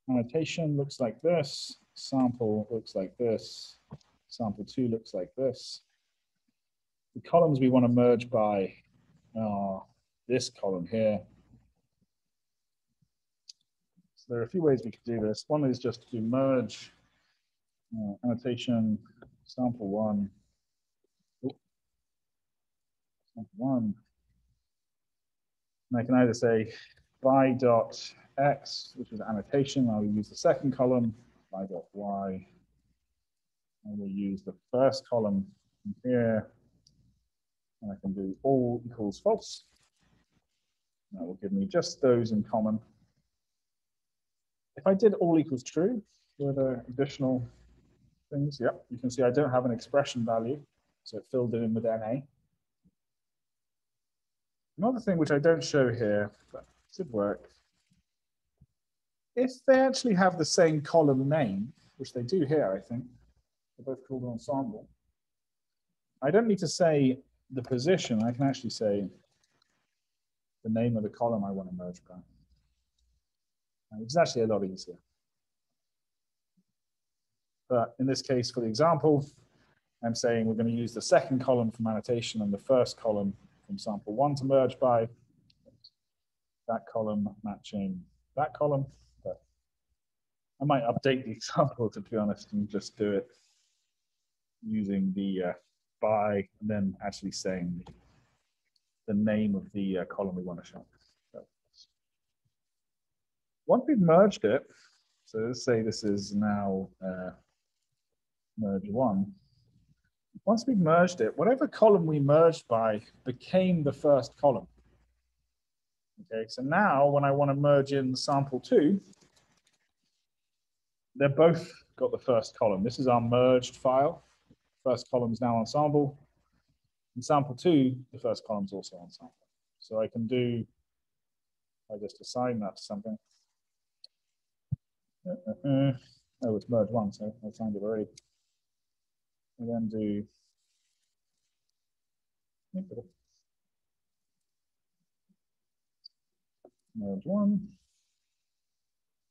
Annotation looks like this. Sample looks like this. Sample two looks like this. The columns we want to merge by are this column here there are a few ways we could do this. One is just to merge uh, annotation sample one. Sample one. And I can either say by dot x, which is annotation. I will use the second column, by dot y. I will use the first column here. And I can do all equals false. That will give me just those in common. If I did all equals true with the additional things, yep, you can see I don't have an expression value, so it filled it in with NA. Another thing which I don't show here, but should work, if they actually have the same column name, which they do here, I think, they're both called Ensembl, I don't need to say the position, I can actually say the name of the column I want to merge by. It's actually a lot easier. But in this case, for the example, I'm saying we're going to use the second column from annotation and the first column from sample one to merge by that column matching that column. But I might update the example to be honest and just do it using the uh, by and then actually saying the name of the uh, column we want to show. Once we've merged it, so let's say this is now uh, merge one. Once we've merged it, whatever column we merged by became the first column. Okay, so now when I want to merge in sample two, they're both got the first column. This is our merged file. First column is now Ensembl. In sample two, the first column is also Ensembl. So I can do, I just assign that to something. Uh, uh. Oh, it's merge one, so I signed it already. And then do merge one.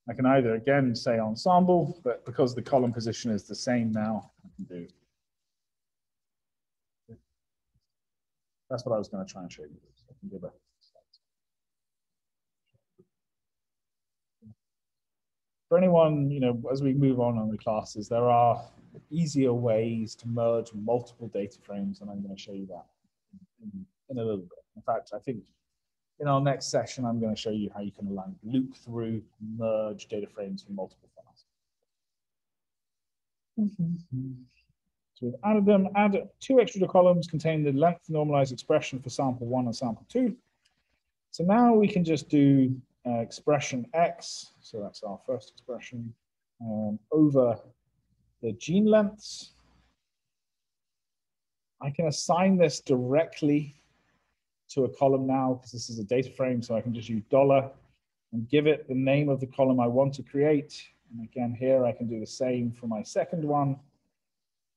I can either again say Ensembl, but because the column position is the same now, I can do. That's what I was going to try and show you. I can for anyone, you know, as we move on on the classes, there are easier ways to merge multiple data frames, and I'm going to show you that in, in a little bit. In fact, I think in our next session, I'm going to show you how you can loop through, merge data frames from multiple files. Mm-hmm. So we've added them, add two extra columns containing the length normalized expression for sample one and sample two. So now we can just do uh, expression X, so that's our first expression, um, over the gene lengths. I can assign this directly to a column now because this is a data frame, so I can just use dollar and give it the name of the column I want to create. And again, here I can do the same for my second one.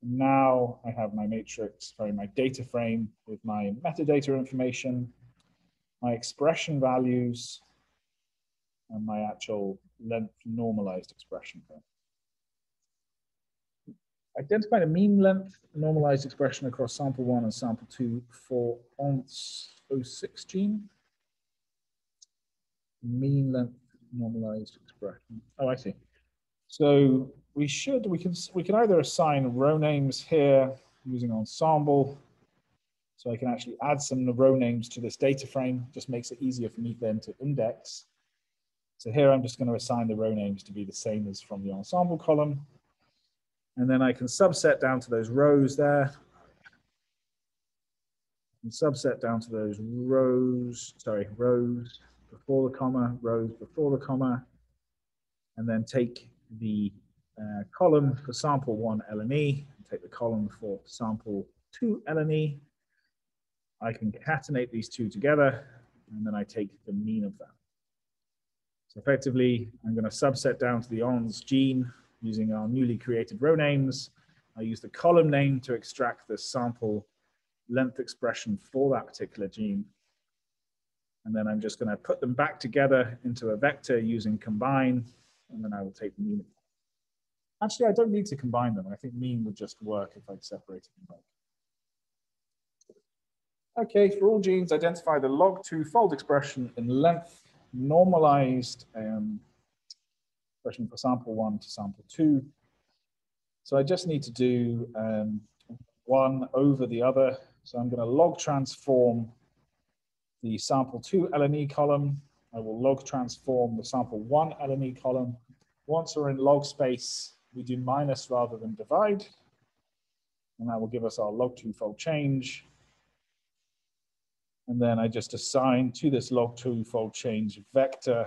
Now I have my matrix, sorry, my data frame with my metadata information, my expression values, and my actual length normalized expression. Identify the mean length normalized expression across sample one and sample two for ONCE06 gene. Mean length normalized expression. Oh, I see. So we should, we can, we can either assign row names here using Ensembl. So I can actually add some row names to this data frame, just makes it easier for me then to index. So here I'm just going to assign the row names to be the same as from the Ensembl column. And then I can subset down to those rows there. And subset down to those rows, sorry, rows before the comma, rows before the comma, and then take the uh, column for sample one LNE, take the column for sample two LNE. I can concatenate these two together, and then I take the mean of that. So effectively, I'm going to subset down to the ONS gene using our newly created row names. I use the column name to extract the sample length expression for that particular gene. And then I'm just going to put them back together into a vector using combine, and then I will take the mean. Actually, I don't need to combine them. I think mean would just work if I separated them. Okay, for all genes, identify the log two fold expression in length, normalized um, expression for sample one to sample two. So I just need to do um, one over the other. So I'm going to log transform the sample two LNE column. I will log transform the sample one LNE column. Once we're in log space, we do minus rather than divide. And that will give us our log two fold change. And then I just assign to this log two fold change vector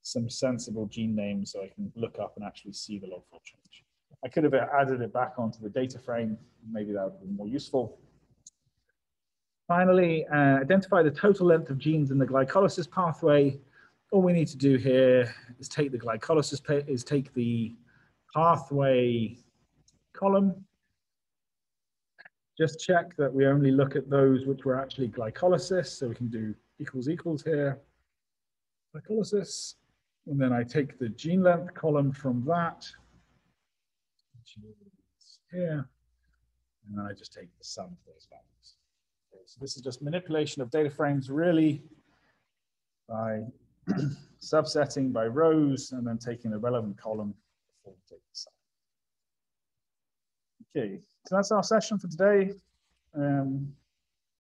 some sensible gene names so I can look up and actually see the log fold change. I could have added it back onto the data frame. Maybe that would be more useful. Finally, uh, identify the total length of genes in the glycolysis pathway. All we need to do here is take the glycolysis, is take the pathway column. Just check that we only look at those which were actually glycolysis. So we can do equals equals here. Glycolysis. And then I take the gene length column from that, here, and then I just take the sum of those values. Okay, so this is just manipulation of data frames really by subsetting by rows and then taking the relevant column before we take the sum. Okay, so that's our session for today. Um,